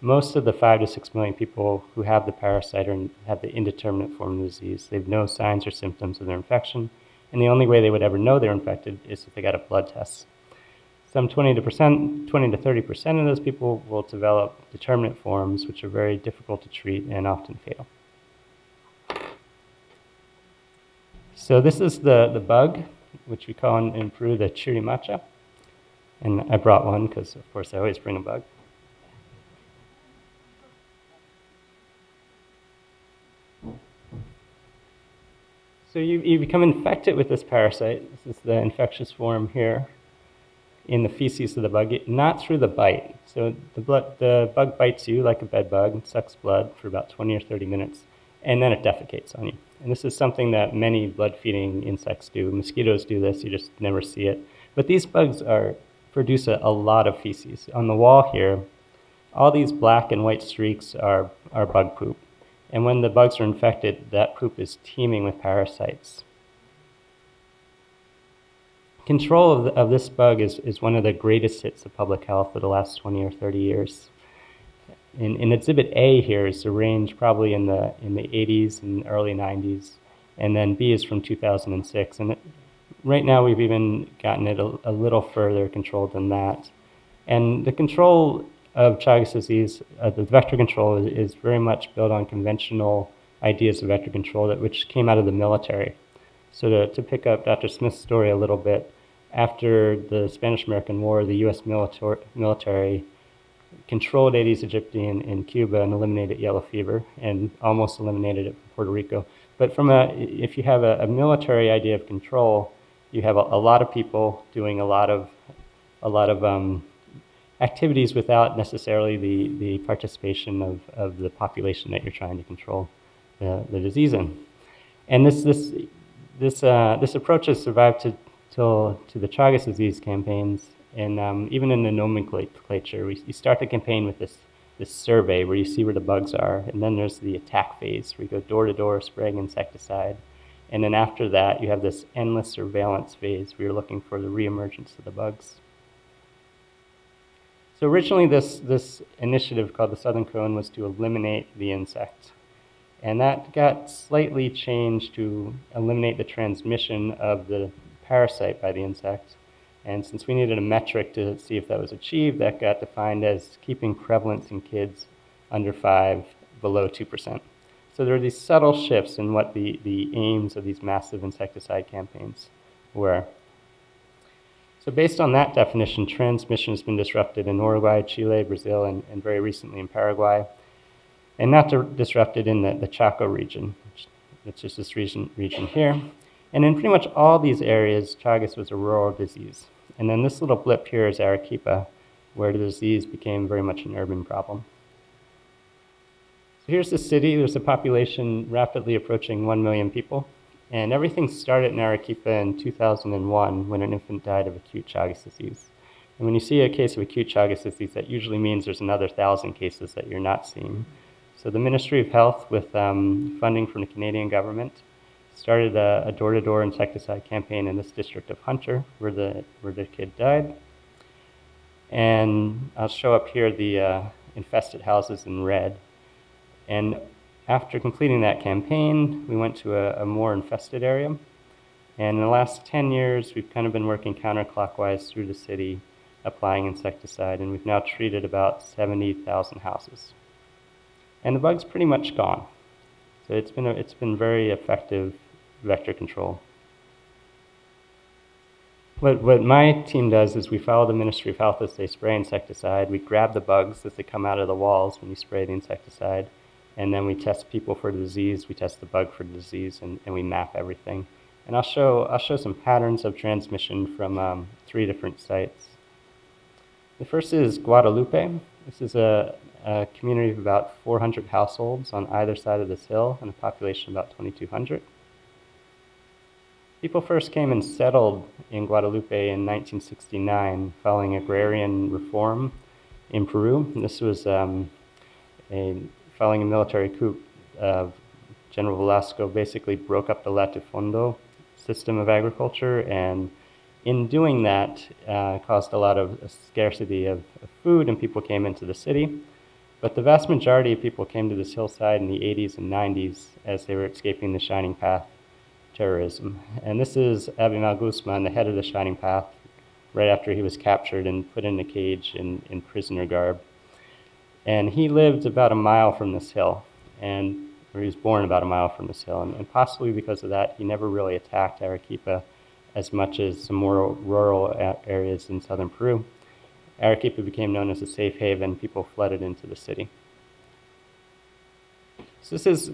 Most of the five to six million people who have the parasite or have the indeterminate form of the disease, they have no signs or symptoms of their infection, and the only way they would ever know they're infected is if they got a blood test. Some 20 to percent, 20 to 30 percent of those people will develop determinate forms, which are very difficult to treat and often fatal. So this is the, the bug, which we call in, Peru the chirimacha. And I brought one because, of course, I always bring a bug. So you, you become infected with this parasite. This is the infectious form here in the feces of the bug, not through the bite. So the, blood, the bug bites you like a bed bug, sucks blood for about 20 or 30 minutes, and then it defecates on you. And this is something that many blood feeding insects do. Mosquitoes do this, you just never see it. But these bugs are produce a, a lot of feces. On the wall here, all these black and white streaks are, are bug poop. And when the bugs are infected, that poop is teeming with parasites. Control of, the, of this bug is, is one of the greatest hits of public health for the last 20 or 30 years. In, in Exhibit A here is the range probably in the, in the 80s and early 90s, and then B is from 2006. And it, right now we've even gotten it a, a little further controlled than that. And the control of Chagas disease, uh, the vector control is, is, very much built on conventional ideas of vector control that which came out of the military. So to, to pick up Dr. Smith's story a little bit, after the Spanish-American War, the U.S. Militar- military controlled Aedes aegypti in, in Cuba and eliminated yellow fever and almost eliminated it in Puerto Rico. But from a, if you have a, a military idea of control, you have a, a, lot of people doing a lot of, a lot of um, activities without necessarily the, the participation of, of the population that you're trying to control the, the disease in. And this, this, this, uh, this approach has survived to, till, to the Chagas disease campaigns. And um, even in the nomenclature, we, you start the campaign with this, this survey where you see where the bugs are. And then there's the attack phase where you go door to door spraying insecticide. And then after that, you have this endless surveillance phase where you're looking for the reemergence of the bugs. So originally this, this initiative called the Southern Cone was to eliminate the insect. And that got slightly changed to eliminate the transmission of the parasite by the insect. And since we needed a metric to see if that was achieved, that got defined as keeping prevalence in kids under five below 2%. So there are these subtle shifts in what the, the aims of these massive insecticide campaigns were. So based on that definition, transmission has been disrupted in Uruguay, Chile, Brazil, and, and very recently in Paraguay, and not disrupted in the, the Chaco region, which, which is this region, region here. And in pretty much all these areas, Chagas was a rural disease. And then this little blip here is Arequipa, where the disease became very much an urban problem. So here's the city. There's a population rapidly approaching 1 million people. And everything started in Arequipa in 2001 when an infant died of acute Chagas disease. And when you see a case of acute Chagas disease, that usually means there's another thousand cases that you're not seeing. So the Ministry of Health, with um, funding from the Canadian government, started a, door-to-door insecticide campaign in this district of Hunter, where the where the kid died. And I'll show up here the uh, infested houses in red. And after completing that campaign, we went to a, a, more infested area. And in the last 10 years, we've kind of been working counterclockwise through the city, applying insecticide, and we've now treated about 70,000 houses. And the bug's pretty much gone. So it's been, a, it's been very effective vector control. What, what my team does is we follow the Ministry of Health as they spray insecticide. We grab the bugs as they come out of the walls when you spray the insecticide and then we test people for disease, we test the bug for disease, and, and we map everything. And I'll show, I'll show some patterns of transmission from um, three different sites. The first is Guadalupe. This is a, a, community of about 400 households on either side of this hill and a population of about 2,200. People first came and settled in Guadalupe in 1969 following agrarian reform in Peru. This was um, a following a military coup, uh, General Velasco basically broke up the latifondo system of agriculture, and in doing that, uh, caused a lot of scarcity of, of food, and people came into the city. But the vast majority of people came to this hillside in the 80s and 90s as they were escaping the Shining Path terrorism. And this is Abimael Guzman, the head of the Shining Path, right after he was captured and put in a cage in, in prisoner garb. And he lived about a mile from this hill, and or he was born about a mile from this hill, and, and possibly because of that, he never really attacked Arequipa as much as some more rural areas in southern Peru. Arequipa became known as a safe haven. People flooded into the city. So this is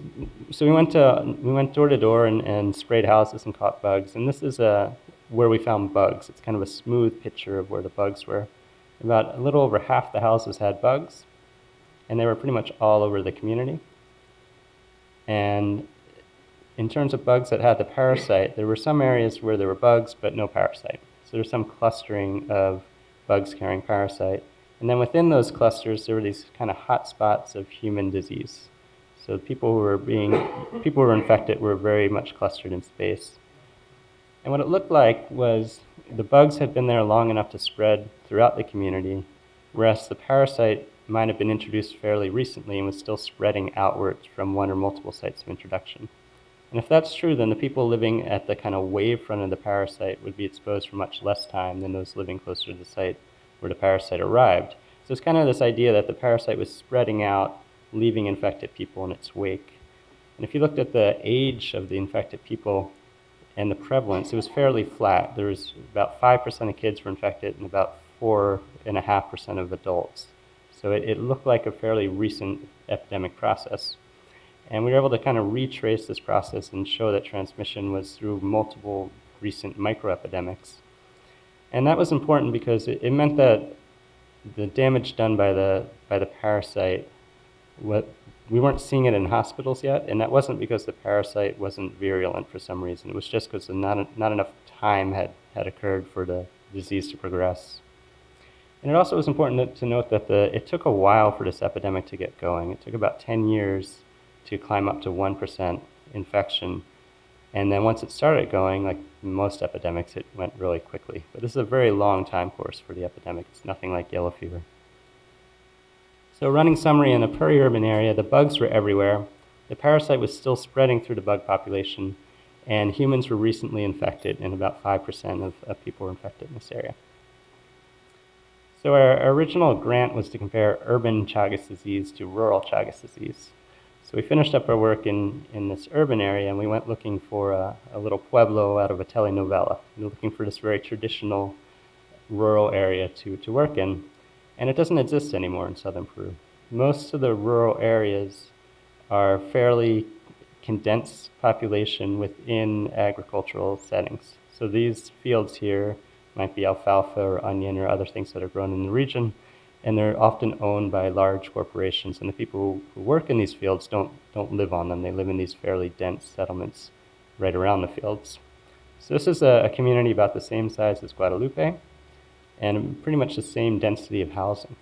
so we went to we went door to door and, and sprayed houses and caught bugs. And this is uh, where we found bugs. It's kind of a smooth picture of where the bugs were. About a little over half the houses had bugs, and they were pretty much all over the community. And in terms of bugs that had the parasite, there were some areas where there were bugs but no parasite. So there's some clustering of bugs carrying parasite. And then within those clusters, there were these kind of hot spots of human disease. So people who were being, people who were infected were very much clustered in space. And what it looked like was the bugs had been there long enough to spread throughout the community, whereas the parasite might have been introduced fairly recently and was still spreading outwards from one or multiple sites of introduction. And if that's true, then the people living at the kind of wave front of the parasite would be exposed for much less time than those living closer to the site where the parasite arrived. So it's kind of this idea that the parasite was spreading out, leaving infected people in its wake. And if you looked at the age of the infected people and the prevalence, it was fairly flat. There was about 5% of kids were infected and about 4.5% of adults. So it, it looked like a fairly recent epidemic process. And we were able to kind of retrace this process and show that transmission was through multiple recent microepidemics. And that was important because it, it meant that the damage done by the, by the parasite, what, we weren't seeing it in hospitals yet, and that wasn't because the parasite wasn't virulent for some reason. It was just because not, not enough time had, had occurred for the disease to progress. And it also was important to, note that the, it took a while for this epidemic to get going. It took about 10 years to climb up to 1% infection and then once it started going, like most epidemics, it went really quickly. But this is a very long time course for the epidemic. It's nothing like yellow fever. So running summary in the peri-urban area, the bugs were everywhere. The parasite was still spreading through the bug population, and humans were recently infected, and about 5% of, of people were infected in this area. So our original grant was to compare urban Chagas disease to rural Chagas disease. So we finished up our work in, in this urban area and we went looking for a, a little pueblo out of a telenovela. We were looking for this very traditional rural area to, to work in. And it doesn't exist anymore in southern Peru. Most of the rural areas are fairly condensed population within agricultural settings. So these fields here might be alfalfa or onion or other things that are grown in the region and they're often owned by large corporations. And the people who work in these fields don't, don't live on them. They live in these fairly dense settlements right around the fields. So this is a, a community about the same size as Guadalupe and pretty much the same density of housing.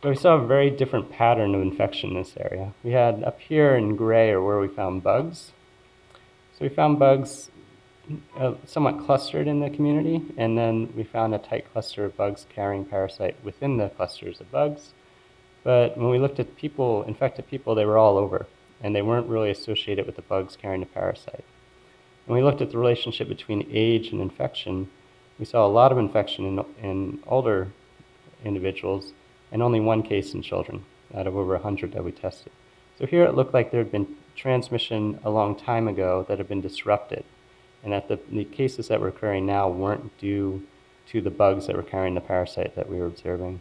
But we saw a very different pattern of infection in this area. We had up here in gray are where we found bugs. So we found bugs uh, somewhat clustered in the community, and then we found a tight cluster of bugs carrying parasite within the clusters of bugs. But when we looked at people, infected people, they were all over, and they weren't really associated with the bugs carrying the parasite. When we looked at the relationship between age and infection, we saw a lot of infection in, in older individuals and only one case in children out of over 100 that we tested. So here it looked like there had been transmission a long time ago that had been disrupted and that the, the cases that were occurring now weren't due to the bugs that were carrying the parasite that we were observing.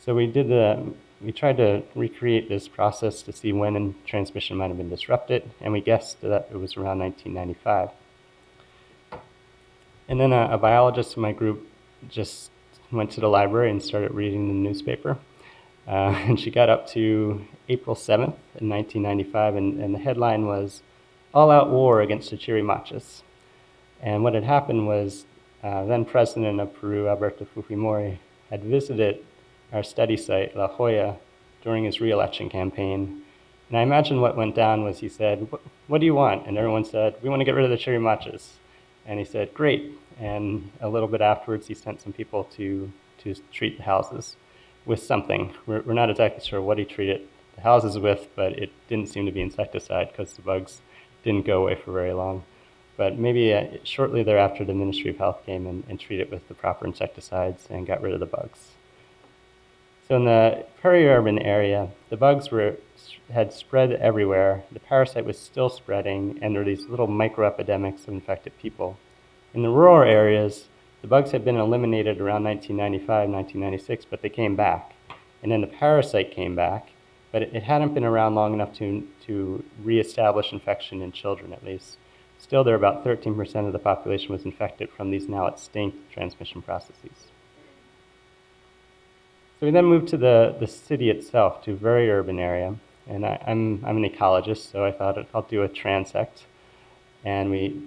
So we did the, we tried to recreate this process to see when transmission might have been disrupted, and we guessed that it was around 1995. And then a, a biologist in my group just went to the library and started reading the newspaper. Uh, and she got up to April 7th in 1995, and, and the headline was all-out war against the Chirimachas. And what had happened was uh, then President of Peru, Alberto Fujimori, had visited our study site, La Joya, during his reelection campaign. And I imagine what went down was he said, what do you want? And everyone said, we want to get rid of the cherry Chirimachas. And he said, great. And a little bit afterwards, he sent some people to, to treat the houses with something. We're, we're not exactly sure what he treated the houses with, but it didn't seem to be insecticide because the bugs didn't go away for very long. But maybe uh, shortly thereafter, the Ministry of Health came and, and treated with the proper insecticides and got rid of the bugs. So in the peri-urban area, the bugs were, had spread everywhere. The parasite was still spreading, and there were these little microepidemics of infected people. In the rural areas, the bugs had been eliminated around 1995, 1996, but they came back. And then the parasite came back, but it, it hadn't been around long enough to, to reestablish infection in children, at least. Still, there about 13% of the population was infected from these now extinct transmission processes. So we then moved to the, the city itself, to a very urban area. And I, am I'm, I'm an ecologist, so I thought I'll do a transect. And we,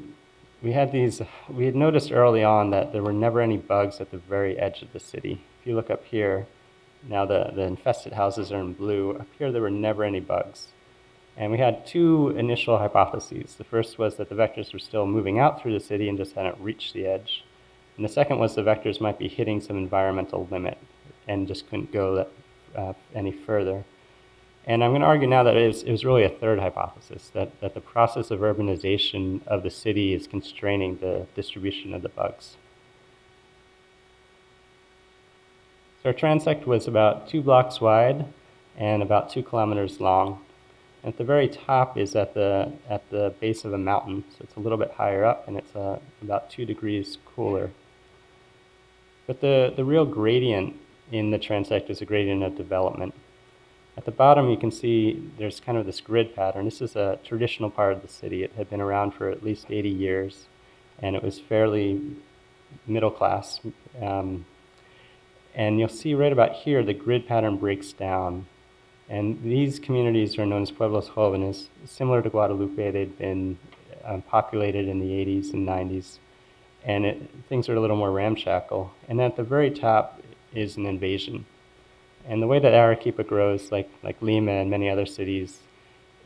we had these, we had noticed early on that there were never any bugs at the very edge of the city. If you look up here, now the, the infested houses are in blue. Up here, there were never any bugs. And we had two initial hypotheses. The first was that the vectors were still moving out through the city and just hadn't reached the edge. And the second was the vectors might be hitting some environmental limit and just couldn't go that, uh, any further. And I'm going to argue now that it was, it was really a third hypothesis that, that the process of urbanization of the city is constraining the distribution of the bugs. So our transect was about two blocks wide and about two kilometers long. At the very top is at the, at the base of a mountain, so it's a little bit higher up and it's uh, about two degrees cooler. But the, the real gradient in the transect is a gradient of development. At the bottom, you can see there's kind of this grid pattern. This is a traditional part of the city. It had been around for at least 80 years, and it was fairly middle class. Um, and you'll see right about here, the grid pattern breaks down. And these communities are known as pueblos jóvenes, similar to Guadalupe. They'd been um, populated in the 80s and 90s, and it, things are a little more ramshackle. And at the very top is an invasion. And the way that Arequipa grows, like, like Lima and many other cities,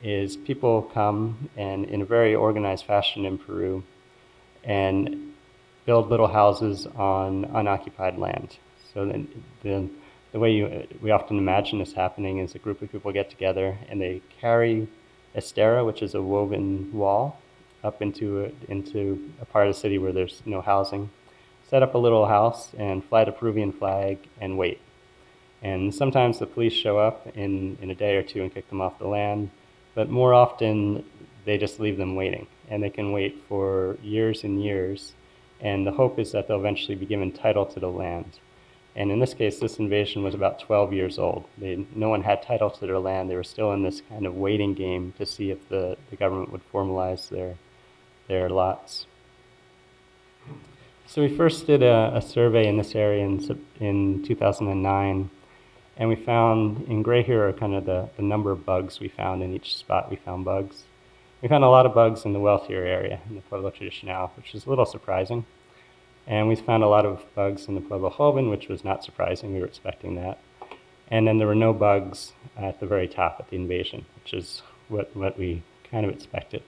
is people come and in a very organized fashion in Peru and build little houses on unoccupied land. So then the, the way you, we often imagine this happening is a group of people get together and they carry estera, which is a woven wall, up into a, into a part of the city where there's no housing, set up a little house and fly the Peruvian flag and wait. And sometimes the police show up in, in a day or two and kick them off the land, but more often they just leave them waiting. And they can wait for years and years. And the hope is that they'll eventually be given title to the land. And in this case, this invasion was about 12 years old. They, no one had title to their land. They were still in this kind of waiting game to see if the, the government would formalize their, their lots. So we first did a, a survey in this area in, in 2009, and we found in gray here are kind of the, the number of bugs we found in each spot. We found bugs. We found a lot of bugs in the wealthier area, in the Pueblo Tradicional, which is a little surprising. And we found a lot of bugs in the Pueblo Joven, which was not surprising. We were expecting that. And then there were no bugs at the very top at the invasion, which is what, what we kind of expected.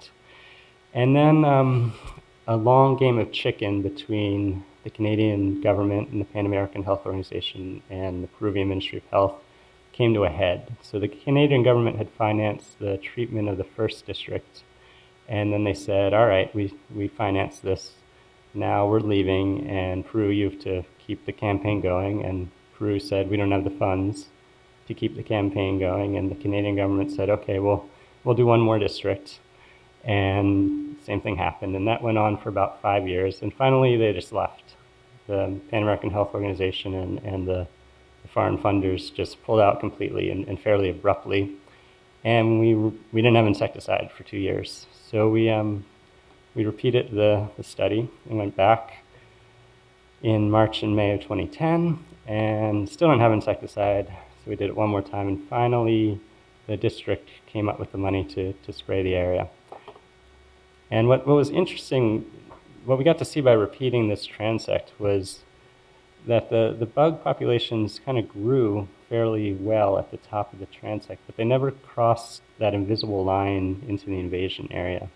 And then um, a long game of chicken between the Canadian government and the Pan American Health Organization and the Peruvian Ministry of Health came to a head. So the Canadian government had financed the treatment of the first district, and then they said, all right, we, we financed this. Now we're leaving, and Peru, you have to keep the campaign going. And Peru said, we don't have the funds to keep the campaign going. And the Canadian government said, okay, well, we'll do one more district. And same thing happened. And that went on for about five years. And finally, they just left. The Pan American Health Organization and, and the, the foreign funders just pulled out completely and, and fairly abruptly. And we, we didn't have insecticide for two years. So we, um, we repeated the, the study and went back in March and May of 2010 and still didn't have insecticide. So we did it one more time. And finally, the district came up with the money to, to spray the area. And what, what was interesting, what we got to see by repeating this transect was that the, the bug populations kind of grew fairly well at the top of the transect, but they never crossed that invisible line into the invasion area.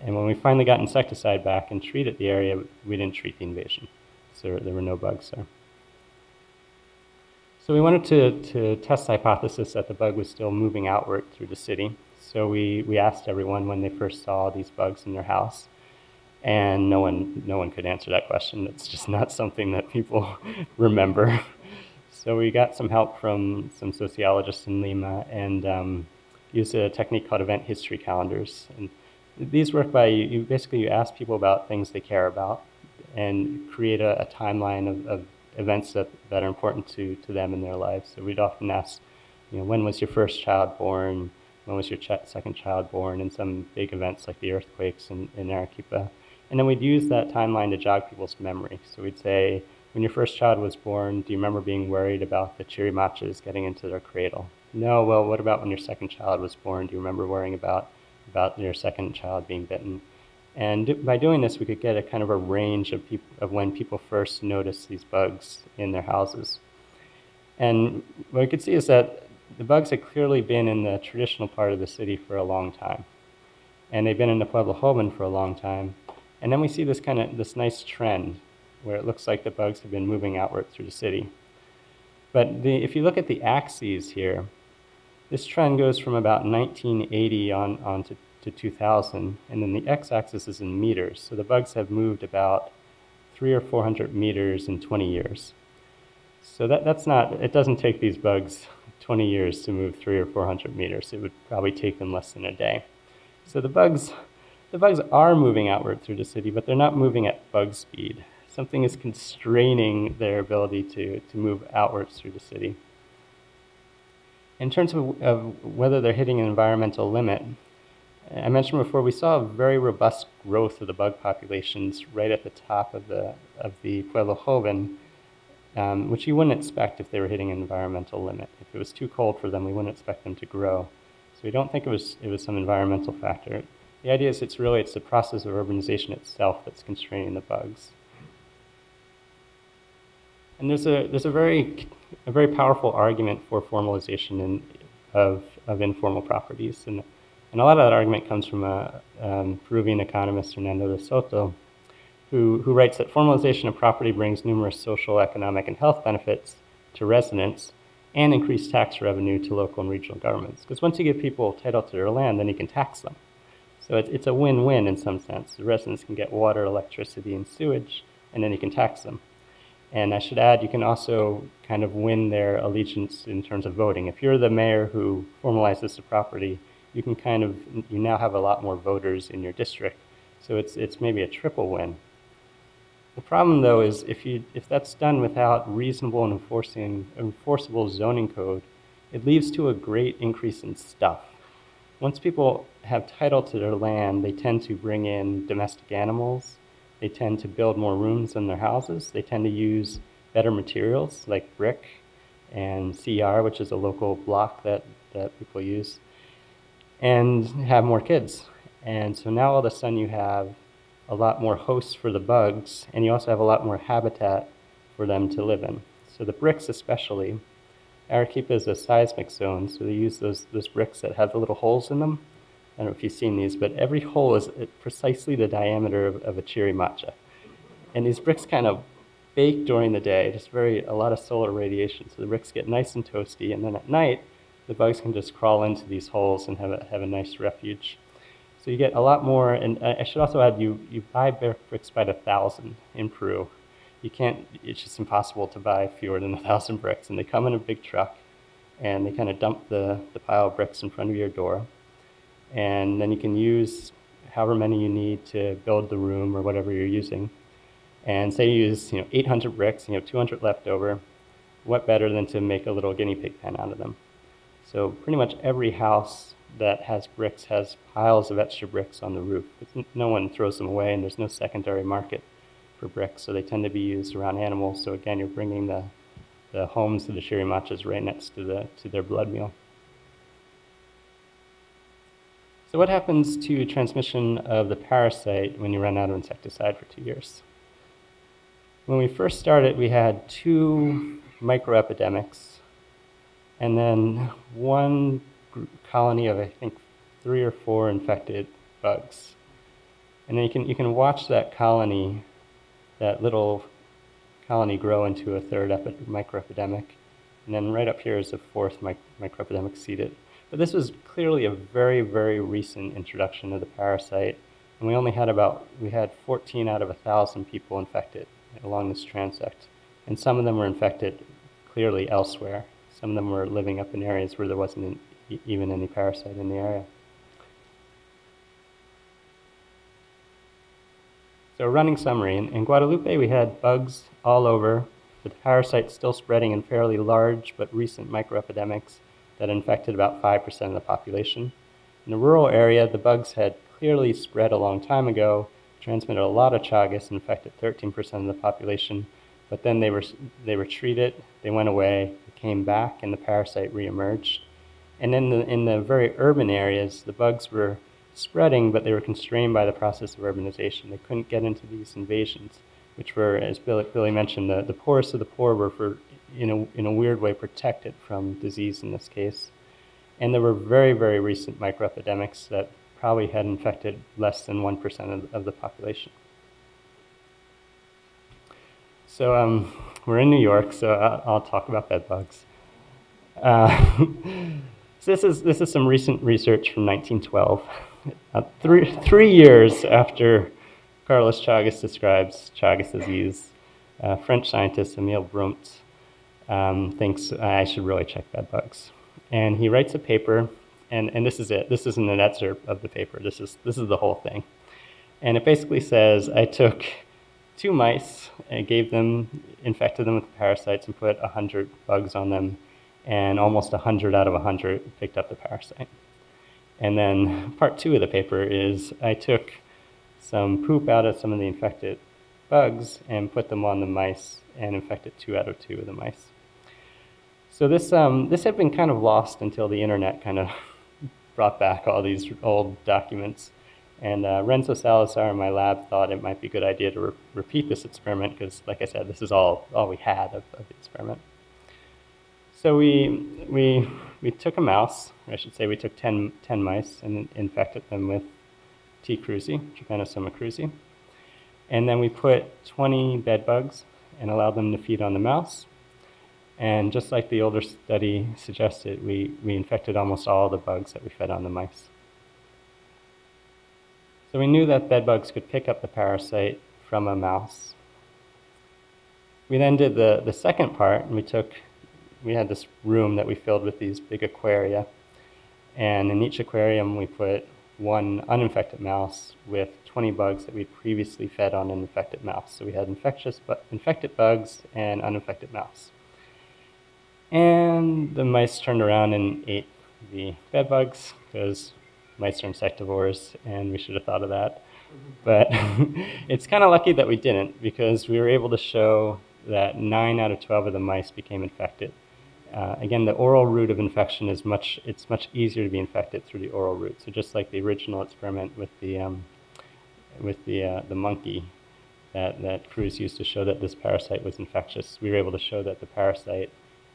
And when we finally got insecticide back and treated the area, we didn't treat the invasion. So there were no bugs there. So we wanted to, to test the hypothesis that the bug was still moving outward through the city. So we, we asked everyone when they first saw these bugs in their house, and no one, no one could answer that question. It's just not something that people remember. So we got some help from some sociologists in Lima and um, used a technique called event history calendars. And these work by you, basically you ask people about things they care about and create a, a timeline of, of, events that, that are important to, to them in their lives. So we'd often ask, you know, when was your first child born? When was your ch- second child born, and some big events like the earthquakes in, in Arequipa. And then we'd use that timeline to jog people's memory. So we'd say, when your first child was born, do you remember being worried about the chirimachas getting into their cradle? No, well, what about when your second child was born? Do you remember worrying about, about your second child being bitten? And by doing this, we could get a kind of a range of, peop- of when people first noticed these bugs in their houses. And what we could see is that the bugs had clearly been in the traditional part of the city for a long time. And they've been in the Pueblo Joven for a long time. And then we see this kind of this nice trend where it looks like the bugs have been moving outward through the city. But the, if you look at the axes here, this trend goes from about 1980 on, on to, to 2000, and then the x-axis is in meters. So the bugs have moved about three or 400 meters in 20 years. So that, that's not, it doesn't take these bugs 20 years to move three or 400 meters. It would probably take them less than a day. So the bugs, the bugs are moving outward through the city, but they're not moving at bug speed. Something is constraining their ability to, to move outwards through the city. In terms of, of whether they're hitting an environmental limit, I mentioned before we saw a very robust growth of the bug populations right at the top of the of the Pueblo Joven, um, which you wouldn't expect if they were hitting an environmental limit. If it was too cold for them, we wouldn't expect them to grow. So we don't think it was it was some environmental factor. The idea is it's really it's the process of urbanization itself that's constraining the bugs. And there's a there's a very a very powerful argument for formalization in, of of informal properties, and and a lot of that argument comes from a um, Peruvian economist Hernando de Soto, who who writes that formalization of property brings numerous social, economic, and health benefits to residents, and increased tax revenue to local and regional governments. Because once you give people title to their land, then you can tax them. So it's, it's a win-win in some sense. The residents can get water, electricity, and sewage, and then you can tax them. And I should add, you can also kind of win their allegiance in terms of voting. If you're the mayor who formalizes the property, you can kind of, you now have a lot more voters in your district. So it's, it's maybe a triple win. The problem, though, is if, you, if that's done without reasonable and enforcing, enforceable zoning code, it leads to a great increase in stuff. Once people have title to their land, they tend to bring in domestic animals, they tend to build more rooms in their houses. They tend to use better materials like brick and sillar, which is a local block that, that people use, and have more kids. And so now all of a sudden you have a lot more hosts for the bugs, and you also have a lot more habitat for them to live in. So the bricks, especially, Arequipa is a seismic zone, so they use those, those bricks that have the little holes in them. I don't know if you've seen these, but every hole is uh, precisely the diameter of, of a chirimacha. And these bricks kind of bake during the day, just very, a lot of solar radiation. So the bricks get nice and toasty, and then at night, the bugs can just crawl into these holes and have a, have a nice refuge. So you get a lot more, and I should also add, you, you buy bricks by the thousand in Peru. You can't, it's just impossible to buy fewer than a thousand bricks, and they come in a big truck, and they kind of dump the, the pile of bricks in front of your door. And then you can use however many you need to build the room or whatever you're using. And say you use you know, 800 bricks and you have 200 left over, what better than to make a little guinea pig pen out of them? So pretty much every house that has bricks has piles of extra bricks on the roof. no one throws them away, and there's no secondary market for bricks, so they tend to be used around animals. So again, you're bringing the, the homes of the chirimachas right next to, the, to their blood meal. So what happens to transmission of the parasite when you run out of insecticide for two years? When we first started, we had two microepidemics, and then one colony of, I think, three or four infected bugs. And then you can, you can watch that colony, that little colony grow into a third epi- microepidemic. And then right up here is a fourth mic- microepidemic seeded. But this was clearly a very, very recent introduction of the parasite. And we only had about, we had 14 out of a 1,000 people infected along this transect. And some of them were infected clearly elsewhere. Some of them were living up in areas where there wasn't even any parasite in the area. So, running summary in, in Guadalupe, we had bugs all over, with parasites still spreading in fairly large but recent microepidemics that infected about 5% of the population. In the rural area, the bugs had clearly spread a long time ago, transmitted a lot of Chagas, infected 13% of the population, but then they were, they were treated, they went away, came back, and the parasite reemerged. And in the, in the very urban areas, the bugs were spreading, but they were constrained by the process of urbanization. They couldn't get into these invasions, which were, as Billy, Billy mentioned, the, the poorest of the poor were, for, in, a, in a weird way, protected from disease in this case. And there were very, very recent microepidemics that probably had infected less than 1% of, of the population. So um, we're in New York, so I'll, I'll talk about bed bugs. Uh, so this is this is some recent research from 1912, uh, three three years after Carlos Chagas describes Chagas disease. Uh, French scientist Emile Brundt um, thinks I should really check bed bugs, and he writes a paper, and, and this is it. This isn't an excerpt of the paper. This is this is the whole thing, and it basically says I took two mice and gave them, infected them with parasites and put 100 bugs on them, and almost 100 out of 100 picked up the parasite. And then part two of the paper is I took some poop out of some of the infected bugs and put them on the mice and infected two out of two of the mice. So this, um, this had been kind of lost until the internet kind of brought back all these old documents. And uh, Renzo Salazar in my lab thought it might be a good idea to re repeat this experiment because, like I said, this is all, all we had of, of the experiment. So we, we, we took a mouse, I should say we took 10, 10 mice and infected them with T. cruzi, Trypanosoma cruzi. And then we put 20 bed bugs and allowed them to feed on the mouse. And just like the older study suggested, we, we infected almost all the bugs that we fed on the mice. So we knew that bed bugs could pick up the parasite from a mouse. We then did the, the second part, and we took, we had this room that we filled with these big aquaria. And in each aquarium, we put one uninfected mouse with 20 bugs that we'd previously fed on an infected mouse. So we had infectious, but infected bugs and uninfected mouse. And the mice turned around and ate the bed bugs because mice are insectivores, and we should have thought of that. Mm-hmm. But it's kind of lucky that we didn't, because we were able to show that 9 out of 12 of the mice became infected. Uh, again, the oral route of infection is much, it's much easier to be infected through the oral route. So just like the original experiment with the, um, with the, uh, the monkey that, that Kruse used to show that this parasite was infectious, we were able to show that the parasite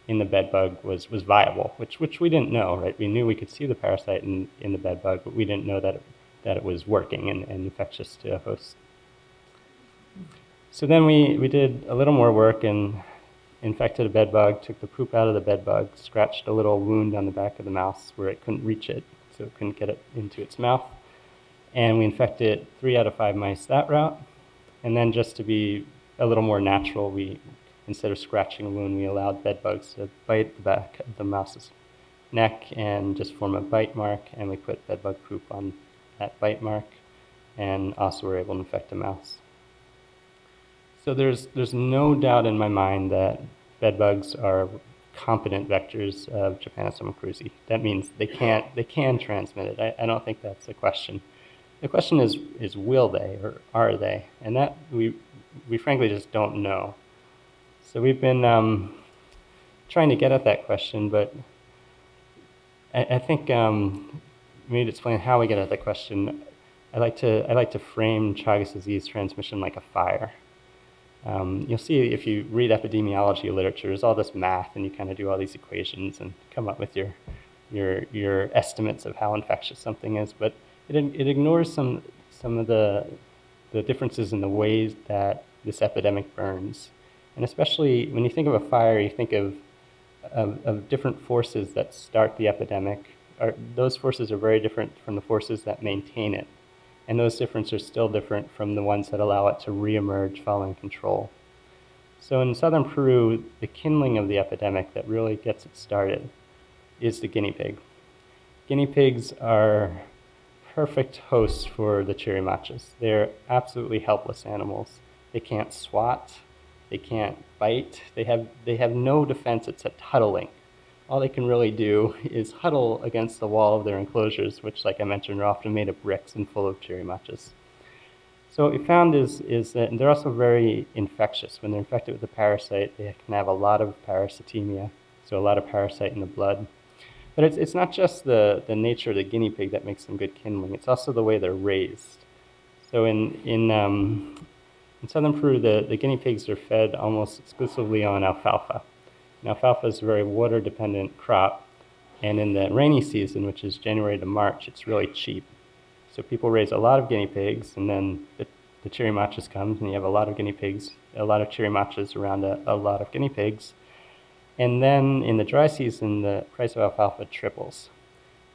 in the bed bug was, was viable, which, which we didn't know, right? We knew we could see the parasite in, in the bed bug, but we didn't know that it, that it was working and, and infectious to a host. So then we, we did a little more work and infected a bed bug, took the poop out of the bed bug, scratched a little wound on the back of the mouse where it couldn't reach it, so it couldn't get it into its mouth. And we infected three out of five mice that route. And then just to be a little more natural, we instead of scratching a wound, we allowed bed bugs to bite the back of the mouse's neck and just form a bite mark, and we put bed bug poop on that bite mark, and also were able to infect a mouse. So there's, there's no doubt in my mind that bed bugs are competent vectors of Trypanosoma cruzi. That means they can't they can transmit it. I, I don't think that's a question. The question is is will they or are they? And that we we frankly just don't know. So we've been um, trying to get at that question, but I, I think um, to explain how we get at that question. I like to I like to frame Chagas disease transmission like a fire. Um, you'll see if you read epidemiology literature, there's all this math, and you kind of do all these equations and come up with your your your estimates of how infectious something is, but it it ignores some some of the the differences in the ways that this epidemic burns. And especially when you think of a fire, you think of, of, of different forces that start the epidemic. Are, those forces are very different from the forces that maintain it. And those differences are still different from the ones that allow it to reemerge following control. So in southern Peru, the kindling of the epidemic that really gets it started is the guinea pig. Guinea pigs are perfect hosts for the chirimachas. They're absolutely helpless animals. They can't swat, they can't bite. They have, they have no defense except huddling. All they can really do is huddle against the wall of their enclosures, which, like I mentioned, are often made of bricks and full of chirimachas. So what we found is, is that they're also very infectious. When they're infected with the parasite, they can have a lot of parasitemia, so a lot of parasite in the blood. But it's, it's not just the, the nature of the guinea pig that makes them good kindling, it's also the way they're raised. So in, in, um, in southern Peru, the, the guinea pigs are fed almost exclusively on alfalfa. Alfalfa is a very water dependent crop, and in the rainy season, which is January to March, it's really cheap. So people raise a lot of guinea pigs, and then the, the chirimachas comes, and you have a lot of guinea pigs, a lot of chirimachas around a, a lot of guinea pigs. And then in the dry season, the price of alfalfa triples.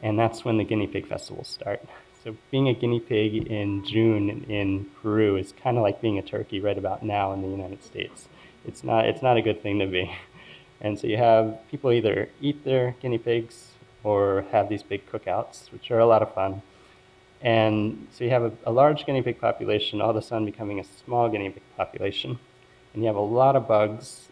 And that's when the guinea pig festivals start. So being a guinea pig in June in Peru is kind of like being a turkey right about now in the United States. It's not, it's not a good thing to be. And so you have people either eat their guinea pigs or have these big cookouts, which are a lot of fun. And so you have a, a large guinea pig population, all of a sudden becoming a small guinea pig population. And you have a lot of bugs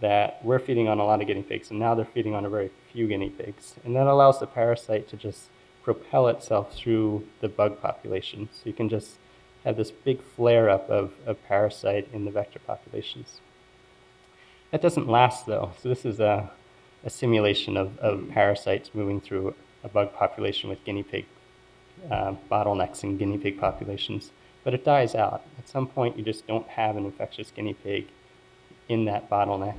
that we're feeding on a lot of guinea pigs, and now they're feeding on a very few guinea pigs. And that allows the parasite to just propel itself through the bug population. So you can just have this big flare up of, of parasite in the vector populations. That doesn't last though. So this is a, a simulation of, of parasites moving through a bug population with guinea pig uh, bottlenecks in guinea pig populations. But it dies out. At some point, you just don't have an infectious guinea pig in that bottleneck.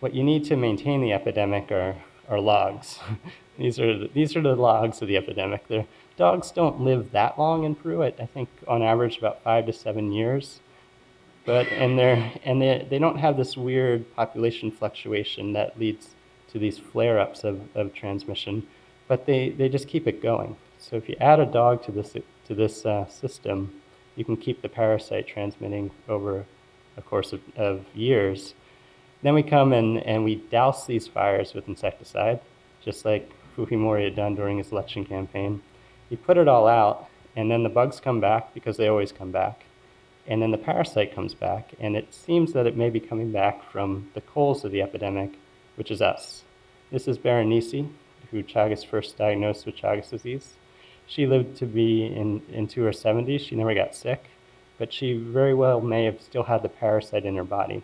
What you need to maintain the epidemic are, are logs. these, are the, these are the logs of the epidemic. They're, dogs don't live that long in Peru. I, I think on average about five to seven years. But and they're and they, they don't have this weird population fluctuation that leads to these flare-ups of, of transmission, but they, they just keep it going. So if you add a dog to this to this uh, system, you can keep the parasite transmitting over a course of, of years. Then we come and, and we douse these fires with insecticide, just like Fujimori had done during his election campaign. You put it all out, and then the bugs come back because they always come back. And then the parasite comes back, and it seems that it may be coming back from the coals of the epidemic, which is us. This is Berenice, who Chagas first diagnosed with Chagas disease. She lived to be in, into her 70s. She never got sick, but she very well may have still had the parasite in her body.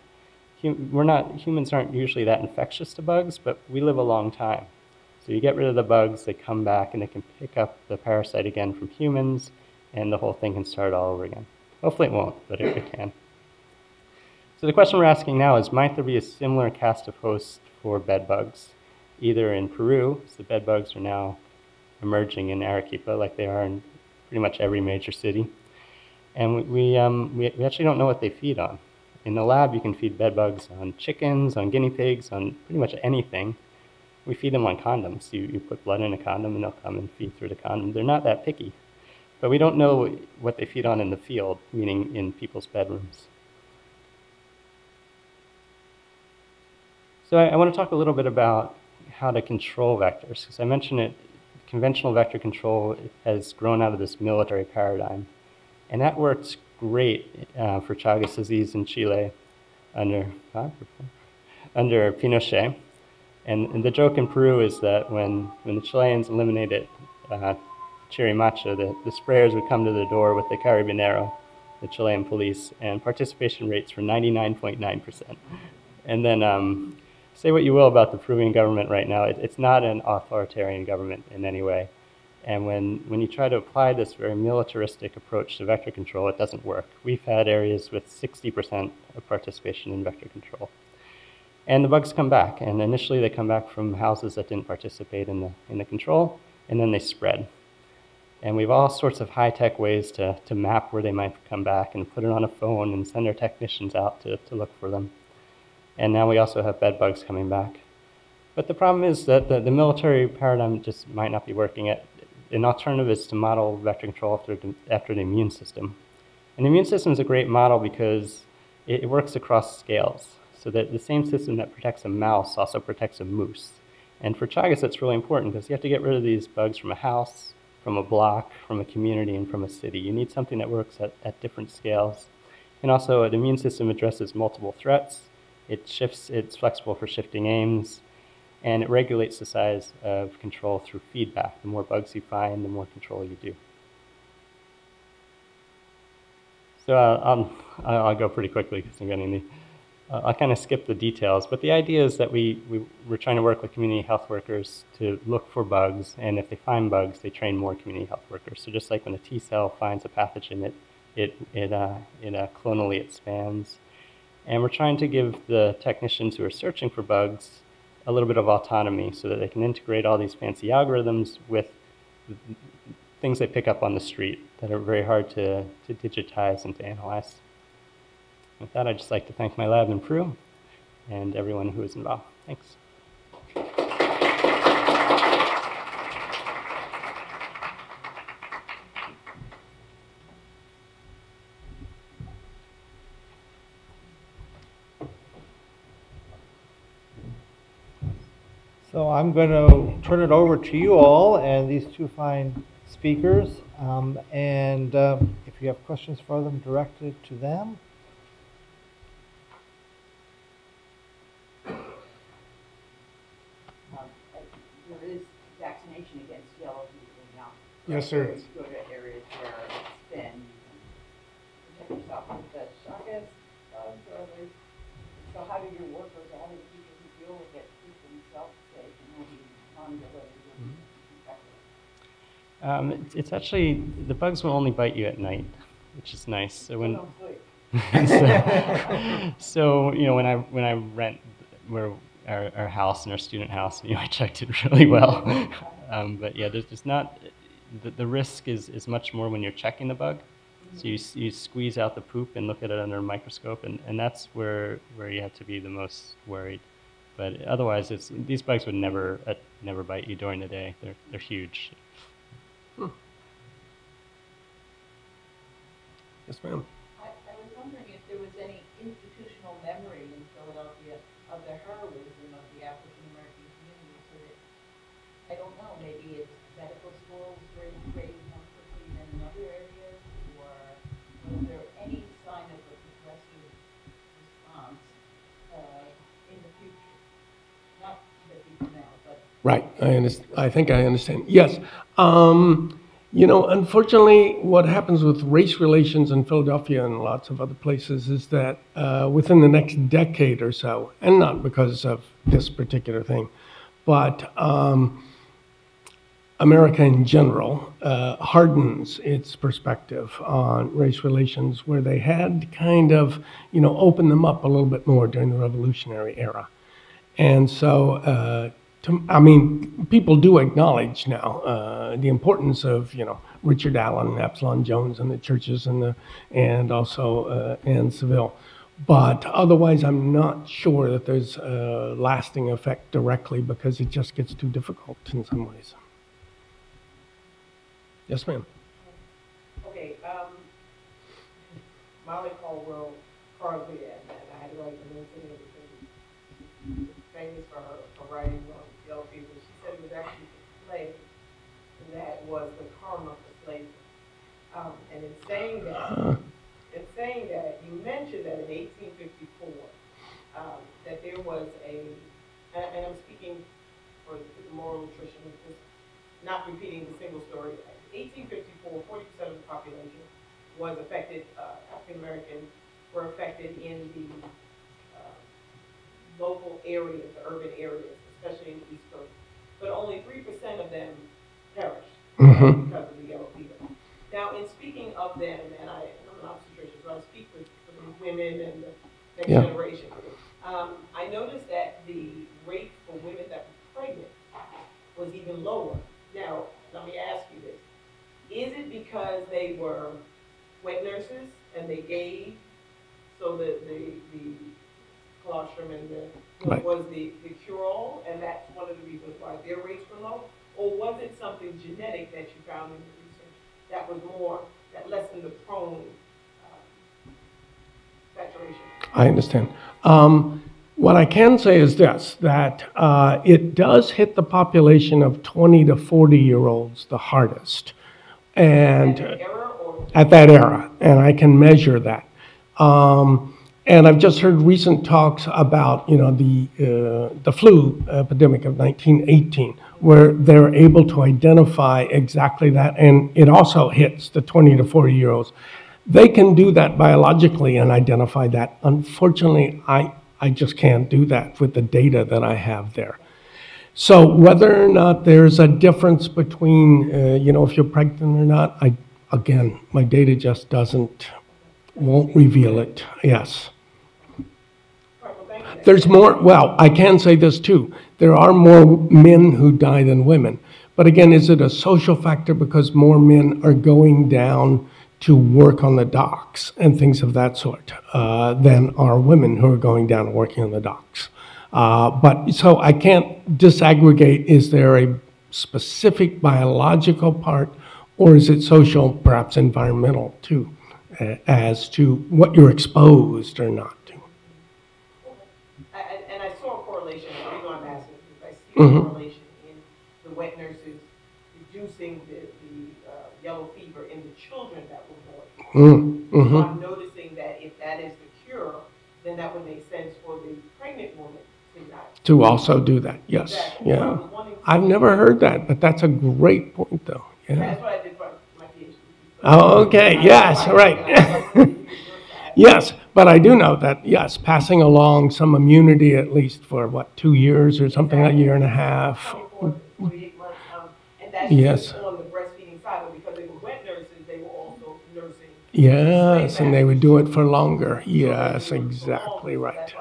Hum, we're not, humans aren't usually that infectious to bugs, but we live a long time. So you get rid of the bugs, they come back, and they can pick up the parasite again from humans, and the whole thing can start all over again. Hopefully it won't, but it, it can. So the question we're asking now is, might there be a similar cast of hosts for bed bugs? Either in Peru, so bed bugs are now emerging in Arequipa like they are in pretty much every major city. And we, we, um, we, we actually don't know what they feed on. In the lab, you can feed bed bugs on chickens, on guinea pigs, on pretty much anything. We feed them on condoms. You, you put blood in a condom and they'll come and feed through the condom. They're not that picky. But we don't know what they feed on in the field, meaning in people's bedrooms. So I, I want to talk a little bit about how to control vectors, because I mentioned it, conventional vector control has grown out of this military paradigm. And that works great uh, for Chagas disease in Chile under, under Pinochet. And, and, the joke in Peru is that when, when the Chileans eliminated uh, Chirimacha, the, the sprayers would come to the door with the Carabinero, the Chilean police, and participation rates were 99.9%. And then um, say what you will about the Peruvian government right now, it, it's not an authoritarian government in any way. And when, when you try to apply this very militaristic approach to vector control, it doesn't work. We've had areas with 60% of participation in vector control. And the bugs come back, and initially they come back from houses that didn't participate in the, in the control, and then they spread. And we have all sorts of high-tech ways to, to map where they might come back and put it on a phone and send our technicians out to, to look for them. And now we also have bed bugs coming back. But the problem is that the, the military paradigm just might not be working. It, An alternative is to model vector control after, after the immune system. And the immune system is a great model because it, it works across scales. So that the same system that protects a mouse also protects a moose. And for Chagas, that's really important because you have to get rid of these bugs from a house, from a block, from a community, and from a city. You need something that works at, at different scales. And also, an immune system addresses multiple threats. It shifts, it's flexible for shifting aims, and it regulates the size of control through feedback. The more bugs you find, the more control you do. So uh, I'll, I'll go pretty quickly because I'm getting the. Uh, I'll kind of skip the details, but the idea is that we, we, we're trying to work with community health workers to look for bugs, and if they find bugs, they train more community health workers. So just like when a T cell finds a pathogen, it, it, it, uh, it uh, clonally expands. And we're trying to give the technicians who are searching for bugs a little bit of autonomy so that they can integrate all these fancy algorithms with things they pick up on the street that are very hard to, to digitize and to analyze. With that, I'd just like to thank my lab and crew and everyone who was involved. Thanks. So I'm going to turn it over to you all and these two fine speakers. Um, and um, if you have questions for them, direct it to them. Um, uh, There is vaccination against yellow fever now. Yes, sir. Go to areas where it's thin, you protect yourself with the Chagas, bugs, or others. So how do your workers, how do the people who deal with it keep themselves safe and how do you monitor whether you're Mm-hmm. infected? Um, it's, it's actually, the bugs will only bite you at night, which is nice. So when, so, so, you know, when I when I rent where our, our house and our student house, you know, I checked it really well. um, but yeah, there's just not the, the risk is, is much more when you're checking the bug. So you, you squeeze out the poop and look at it under a microscope, and, and that's where where you have to be the most worried. But otherwise, it's these bugs would never uh, never bite you during the day. They're they're huge. Yes, ma'am. I, I was wondering if there was any institutional memory in Philadelphia of the heroism of the African American community, so that, I don't know, maybe it's medical schools were integrated more quickly than in other areas, or was there any sign of a progressive response, uh, in the future? Not the future now, but Right, I. I think I understand. Yes. Um, you know, unfortunately, what happens with race relations in Philadelphia and lots of other places is that uh, within the next decade or so, and not because of this particular thing, but um, America in general uh, hardens its perspective on race relations, where they had kind of, you know, opened them up a little bit more during the Revolutionary era. And so, uh, I mean, people do acknowledge now uh, the importance of, you know, Richard Allen and Absalom Jones and the churches and the, and also uh, Anne Seville. But otherwise, I'm not sure that there's a lasting effect directly because it just gets too difficult in some ways. Yes, ma'am. Okay, um, Molly Caldwell Crosby, and I had to write the everything. Famous for her, for writing on yellow fever. She said it was actually the slave that was the karma for slavery. Um, and in saying that, Uh, in saying that, you mentioned that in eighteen fifty-four, um, that there was a, and, I'm speaking for the moral nutrition, just not repeating the single story. 1854, 40 percent of the population was affected, uh, African Americans were affected in the, uh, local areas, the urban areas, especially in the East Coast. But only three percent of them perished Because of the yellow fever. Now, in speaking of them, and I, I'm an obstetrician, so I speak for the women and the next Yeah. generation. Um, I noticed that the rate for women that were pregnant was even lower. Now, let me ask you this. Is it because they were wet nurses and they gave, so the, the, the colostrum and the, Right. was the, the cure-all, and that's one of the reasons why their rates were low? Or was it something genetic that you found in the research that was more, that lessened the prone, um, saturation? I understand. Um, what I can say is this that uh, it does hit the population of 20 to 40 year olds the hardest. And An error or? at that era, and I can measure that. Um, and I've just heard recent talks about, you know, the uh, the flu epidemic of 1918, where they're able to identify exactly that, and it also hits the 20 to 40 year olds. They can do that biologically and identify that. Unfortunately, I, I just can't do that with the data that I have there. So whether or not there's a difference between, uh, you know, if you're pregnant or not, I, again, my data just doesn't, won't reveal it. Yes. All right, well, thank you. There's more, well, I can say this too. There are more men who die than women. But again, is it a social factor because more men are going down to work on the docks and things of that sort uh, than are women who are going down and working on the docks? Uh, but so I can't disaggregate is there a specific biological part or is it social, perhaps environmental too, as to what you're exposed or not to? I- I- And I saw a correlation, the reason I'm asking is because I see a Mhm. correlation in the wet nurses reducing the, the uh, yellow fever in the children that were born. Mm, So. I'm noticing that if that is the cure, then that would make sense for the pregnant woman to not. To also do that, yes, Exactly. Yeah. was wanting to- I've never heard that, but that's a great point, though, yeah. That's what I did for my PhD. Oh, okay, yes, right. Yes, but I do know that, yes, passing along some immunity at least for, what, two years or something, a year and a half? 24, 48 months, um, Yes. Yes, and they would do it for longer, yes, exactly right.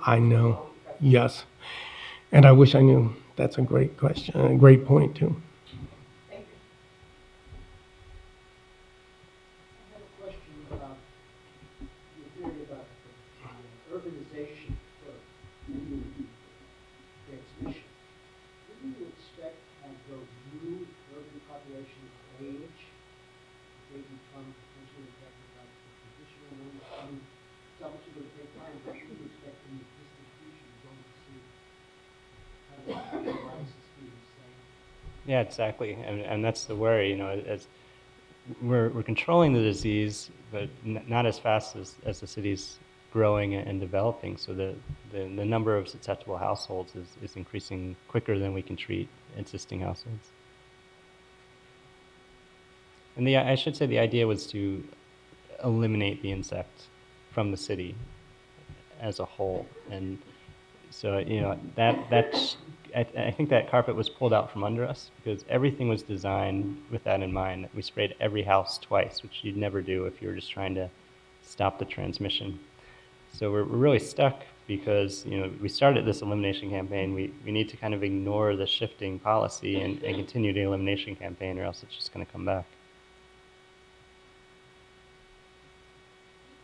I I know. Yes. And I wish I knew, that's a great question, a great point, too. Thank you. I have a question about your theory about the urbanization for transmission. Wouldn't you expect as those new urban populations age, they become potentially affected by the traditional ones? I mean, it's obviously going to take time, but wouldn't you expect in the distribution going to see how the devices be the same? Yeah, exactly, and, and that's the worry. You know, as we're we're controlling the disease, but n- not as fast as, as the city's growing and developing. So the, the, the number of susceptible households is, is increasing quicker than we can treat existing households. And the I should say the idea was to eliminate the insect from the city as a whole, and so you know that that's I, I think that carpet was pulled out from under us because everything was designed with that in mind. We sprayed every house twice, which you'd never do if you were just trying to stop the transmission. So we're, we're really stuck because you know we started this elimination campaign. We, we need to kind of ignore the shifting policy and, and continue the elimination campaign, or else it's just going to come back.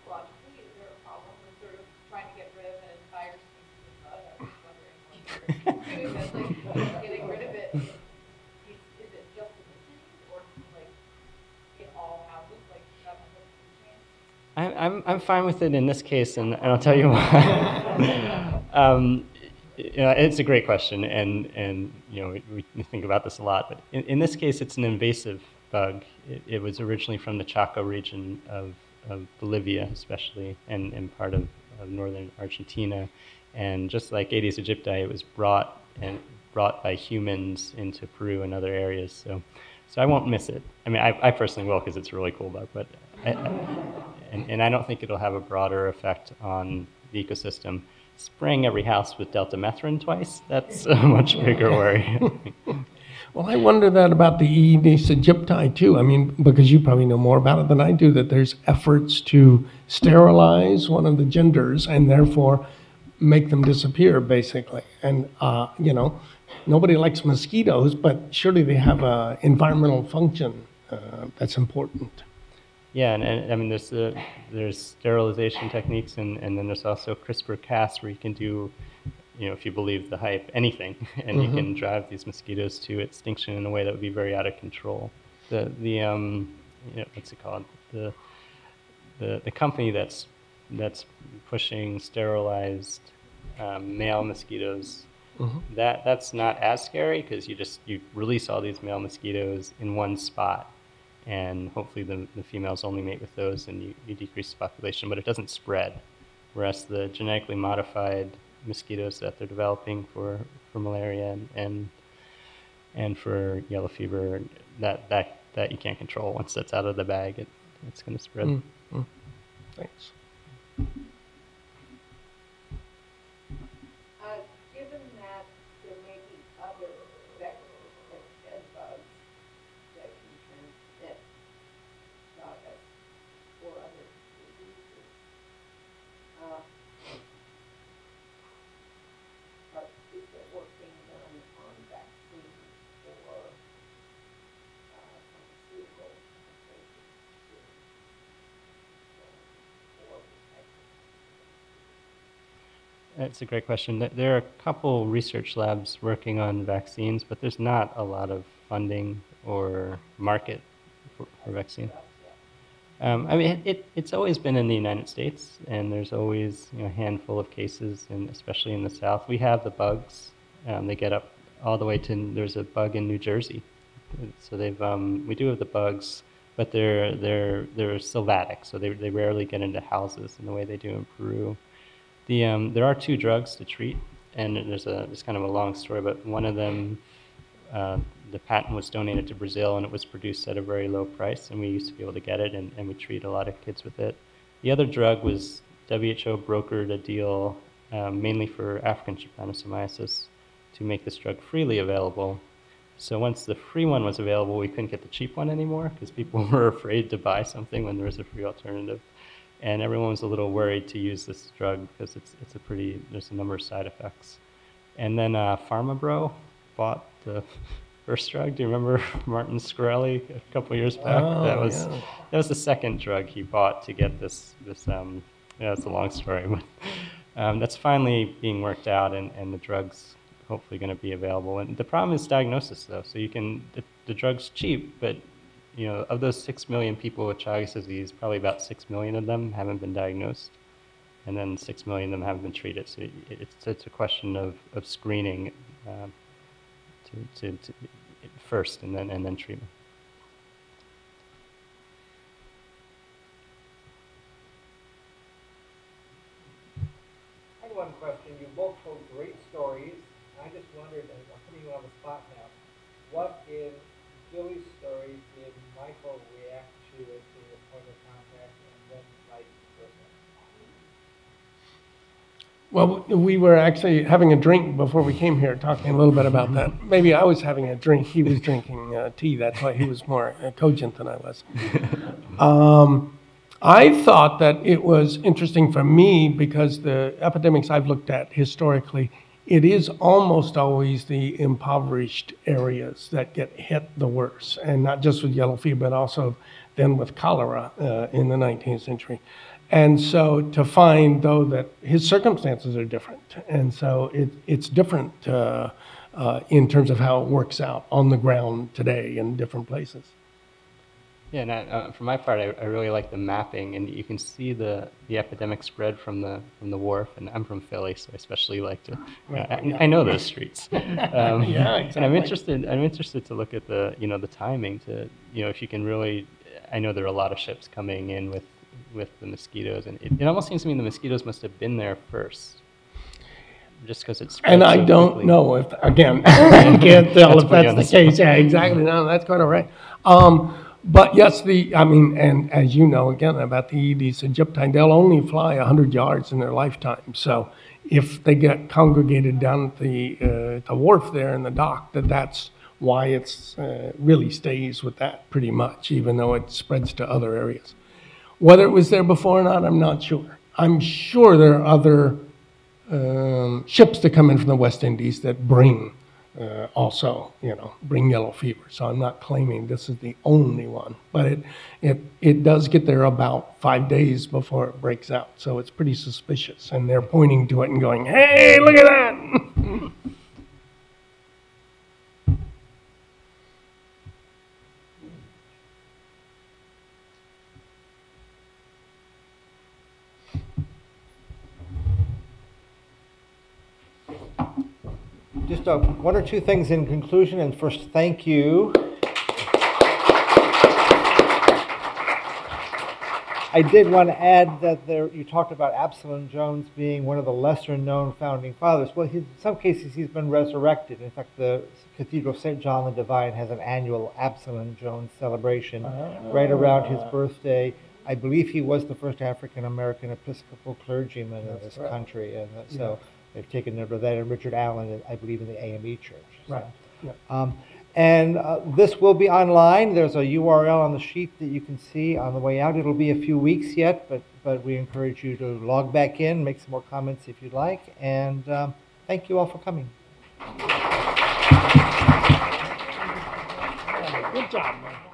Logically, is there a problem with sort of trying to get rid of an entire species of bug? I was wondering what you're doing, that's like, getting rid of it. Is, is it just in the cities or like in all houses, like that kind of change? I- I'm, I'm fine with it in this case, and, and I'll tell you why. um, you know, it's a great question, and, and you know, we, we think about this a lot. But in, in this case, it's an invasive bug. It, it was originally from the Chaco region of, of Bolivia, especially, and, and part of, of northern Argentina. And just like Aedes aegypti, it was brought and brought by humans into Peru and other areas. So, so I won't miss it. I mean, I, I personally will because it's a really cool bug, but I, and, and I don't think it'll have a broader effect on the ecosystem. Spraying every house with deltamethrin twice, that's a much bigger worry. Well, I wonder that about the Aedes aegypti too. I mean, because you probably know more about it than I do, that there's efforts to sterilize one of the genders and therefore make them disappear, basically. And, uh, you know, nobody likes mosquitoes, but surely they have an environmental function uh, that's important. Yeah, and, and I mean, there's, uh, there's sterilization techniques, and, and then there's also CRISPR-Cas where you can do, you know, if you believe the hype, anything, and you can drive these mosquitoes to extinction in a way that would be very out of control. The, the um, you know, what's it called? The, the, the company that's, that's pushing sterilized um, male mosquitoes that that's not as scary because you just you release all these male mosquitoes in one spot and hopefully the, the females only mate with those and you, you decrease the population but it doesn't spread whereas the genetically modified mosquitoes that they're developing for, for malaria and, and and for yellow fever that, that that you can't control once that's out of the bag it, it's going to spread. Mm. Thanks. Uh, given that there may be other vectors like bed bugs that can transmit Chagas or other diseases, uh, are, is there work being done on vaccines or, uh, pharmaceutical approaches to, uh, or protect That's a great question. There are a couple research labs working on vaccines, but there's not a lot of funding or market for, for vaccine. Um, I mean, it, it, it's always been in the United States, and there's always you know, a handful of cases, and especially in the South. We have the bugs. Um, they get up all the way to there's a bug in New Jersey, so they've um, we do have the bugs, but they're they're they're sylvatic, so they they rarely get into houses in the way they do in Peru. The um, there are two drugs to treat, and there's a it's kind of a long story, but one of them, uh, the patent was donated to Brazil, and it was produced at a very low price, and we used to be able to get it, and, and we treat a lot of kids with it. The other drug was WHO brokered a deal um, mainly for African trypanosomiasis to make this drug freely available. So once the free one was available, we couldn't get the cheap one anymore because people were afraid to buy something when there was a free alternative and everyone was a little worried to use this drug because it's it's a pretty there's a number of side effects. And then uh, PharmaBro bought the first drug. Do you remember Martin Scorelli a couple years back? Oh, that was yeah. that was the second drug he bought to get this this um yeah it's a long story but um, that's finally being worked out and, and the drugs hopefully going to be available and the problem is diagnosis though so you can the, the drug's cheap but you know, of those six million people with Chagas disease, probably about six million of them haven't been diagnosed, and then six million of them haven't been treated. So it, it's, it's a question of, of screening um, to, to, to first, and then and then treatment. I had one question. You both told great stories. I just wondered, and I'm putting you on the spot now, what in Billy's story did Michael react to as the point of contact and then vice versa? Well, we were actually having a drink before we came here, talking a little bit about that. Maybe I was having a drink, he was drinking uh, tea. That's why he was more uh, cogent than I was. Um, I thought that it was interesting for me because the epidemics I've looked at historically, it is almost always the impoverished areas that get hit the worst, and not just with yellow fever, but also then with cholera uh, in the 19th century. And so to find, though, that his circumstances are different, and so it, it's different uh, uh, in terms of how it works out on the ground today in different places. Yeah, and I, uh, for my part, I, I really like the mapping, and you can see the, the epidemic spread from the from the wharf. And I'm from Philly, so I especially like to. I, I know those streets. Um, Yeah, And I'm interested. I'm interested to look at the you know the timing to you know if you can really. I know there are a lot of ships coming in with with the mosquitoes, and it, it almost seems to me the mosquitoes must have been there first, just because it's. And I don't know if, again, I can't tell That's if putting you on that's the case. Yeah, exactly. No, that's quite all right. Um, but yes, the, I mean, and as you know, again, about the Aedes aegypti, they'll only fly 100 yards in their lifetime. So if they get congregated down at the, uh, the wharf there in the dock, that that's why it's, uh, really stays with that pretty much, even though it spreads to other areas. Whether it was there before or not, I'm not sure. I'm sure there are other um, ships that come in from the West Indies that bring uh, also, you know, bring yellow fever. So I'm not claiming this is the only one, but it it it does get there about five days before it breaks out. So it's pretty suspicious, and they're pointing to it and going, "Hey, look at that!" Just uh, one or two things in conclusion, and first, thank you. I did want to add that there, you talked about Absalom Jones being one of the lesser-known founding fathers. Well, he's, in some cases, he's been resurrected. In fact, the Cathedral of St. John the Divine has an annual Absalom Jones celebration right around his birthday. I believe he was the first African-American Episcopal clergyman in this right. country, and uh, so they've taken note of that. And Richard Allen, I believe, in the AME Church. so. Right, yeah. Um, and uh, this will be online. There's a URL on the sheet that you can see on the way out. It'll be a few weeks yet, but, but we encourage you to log back in, make some more comments if you'd like. And um, thank you all for coming. Good job, man.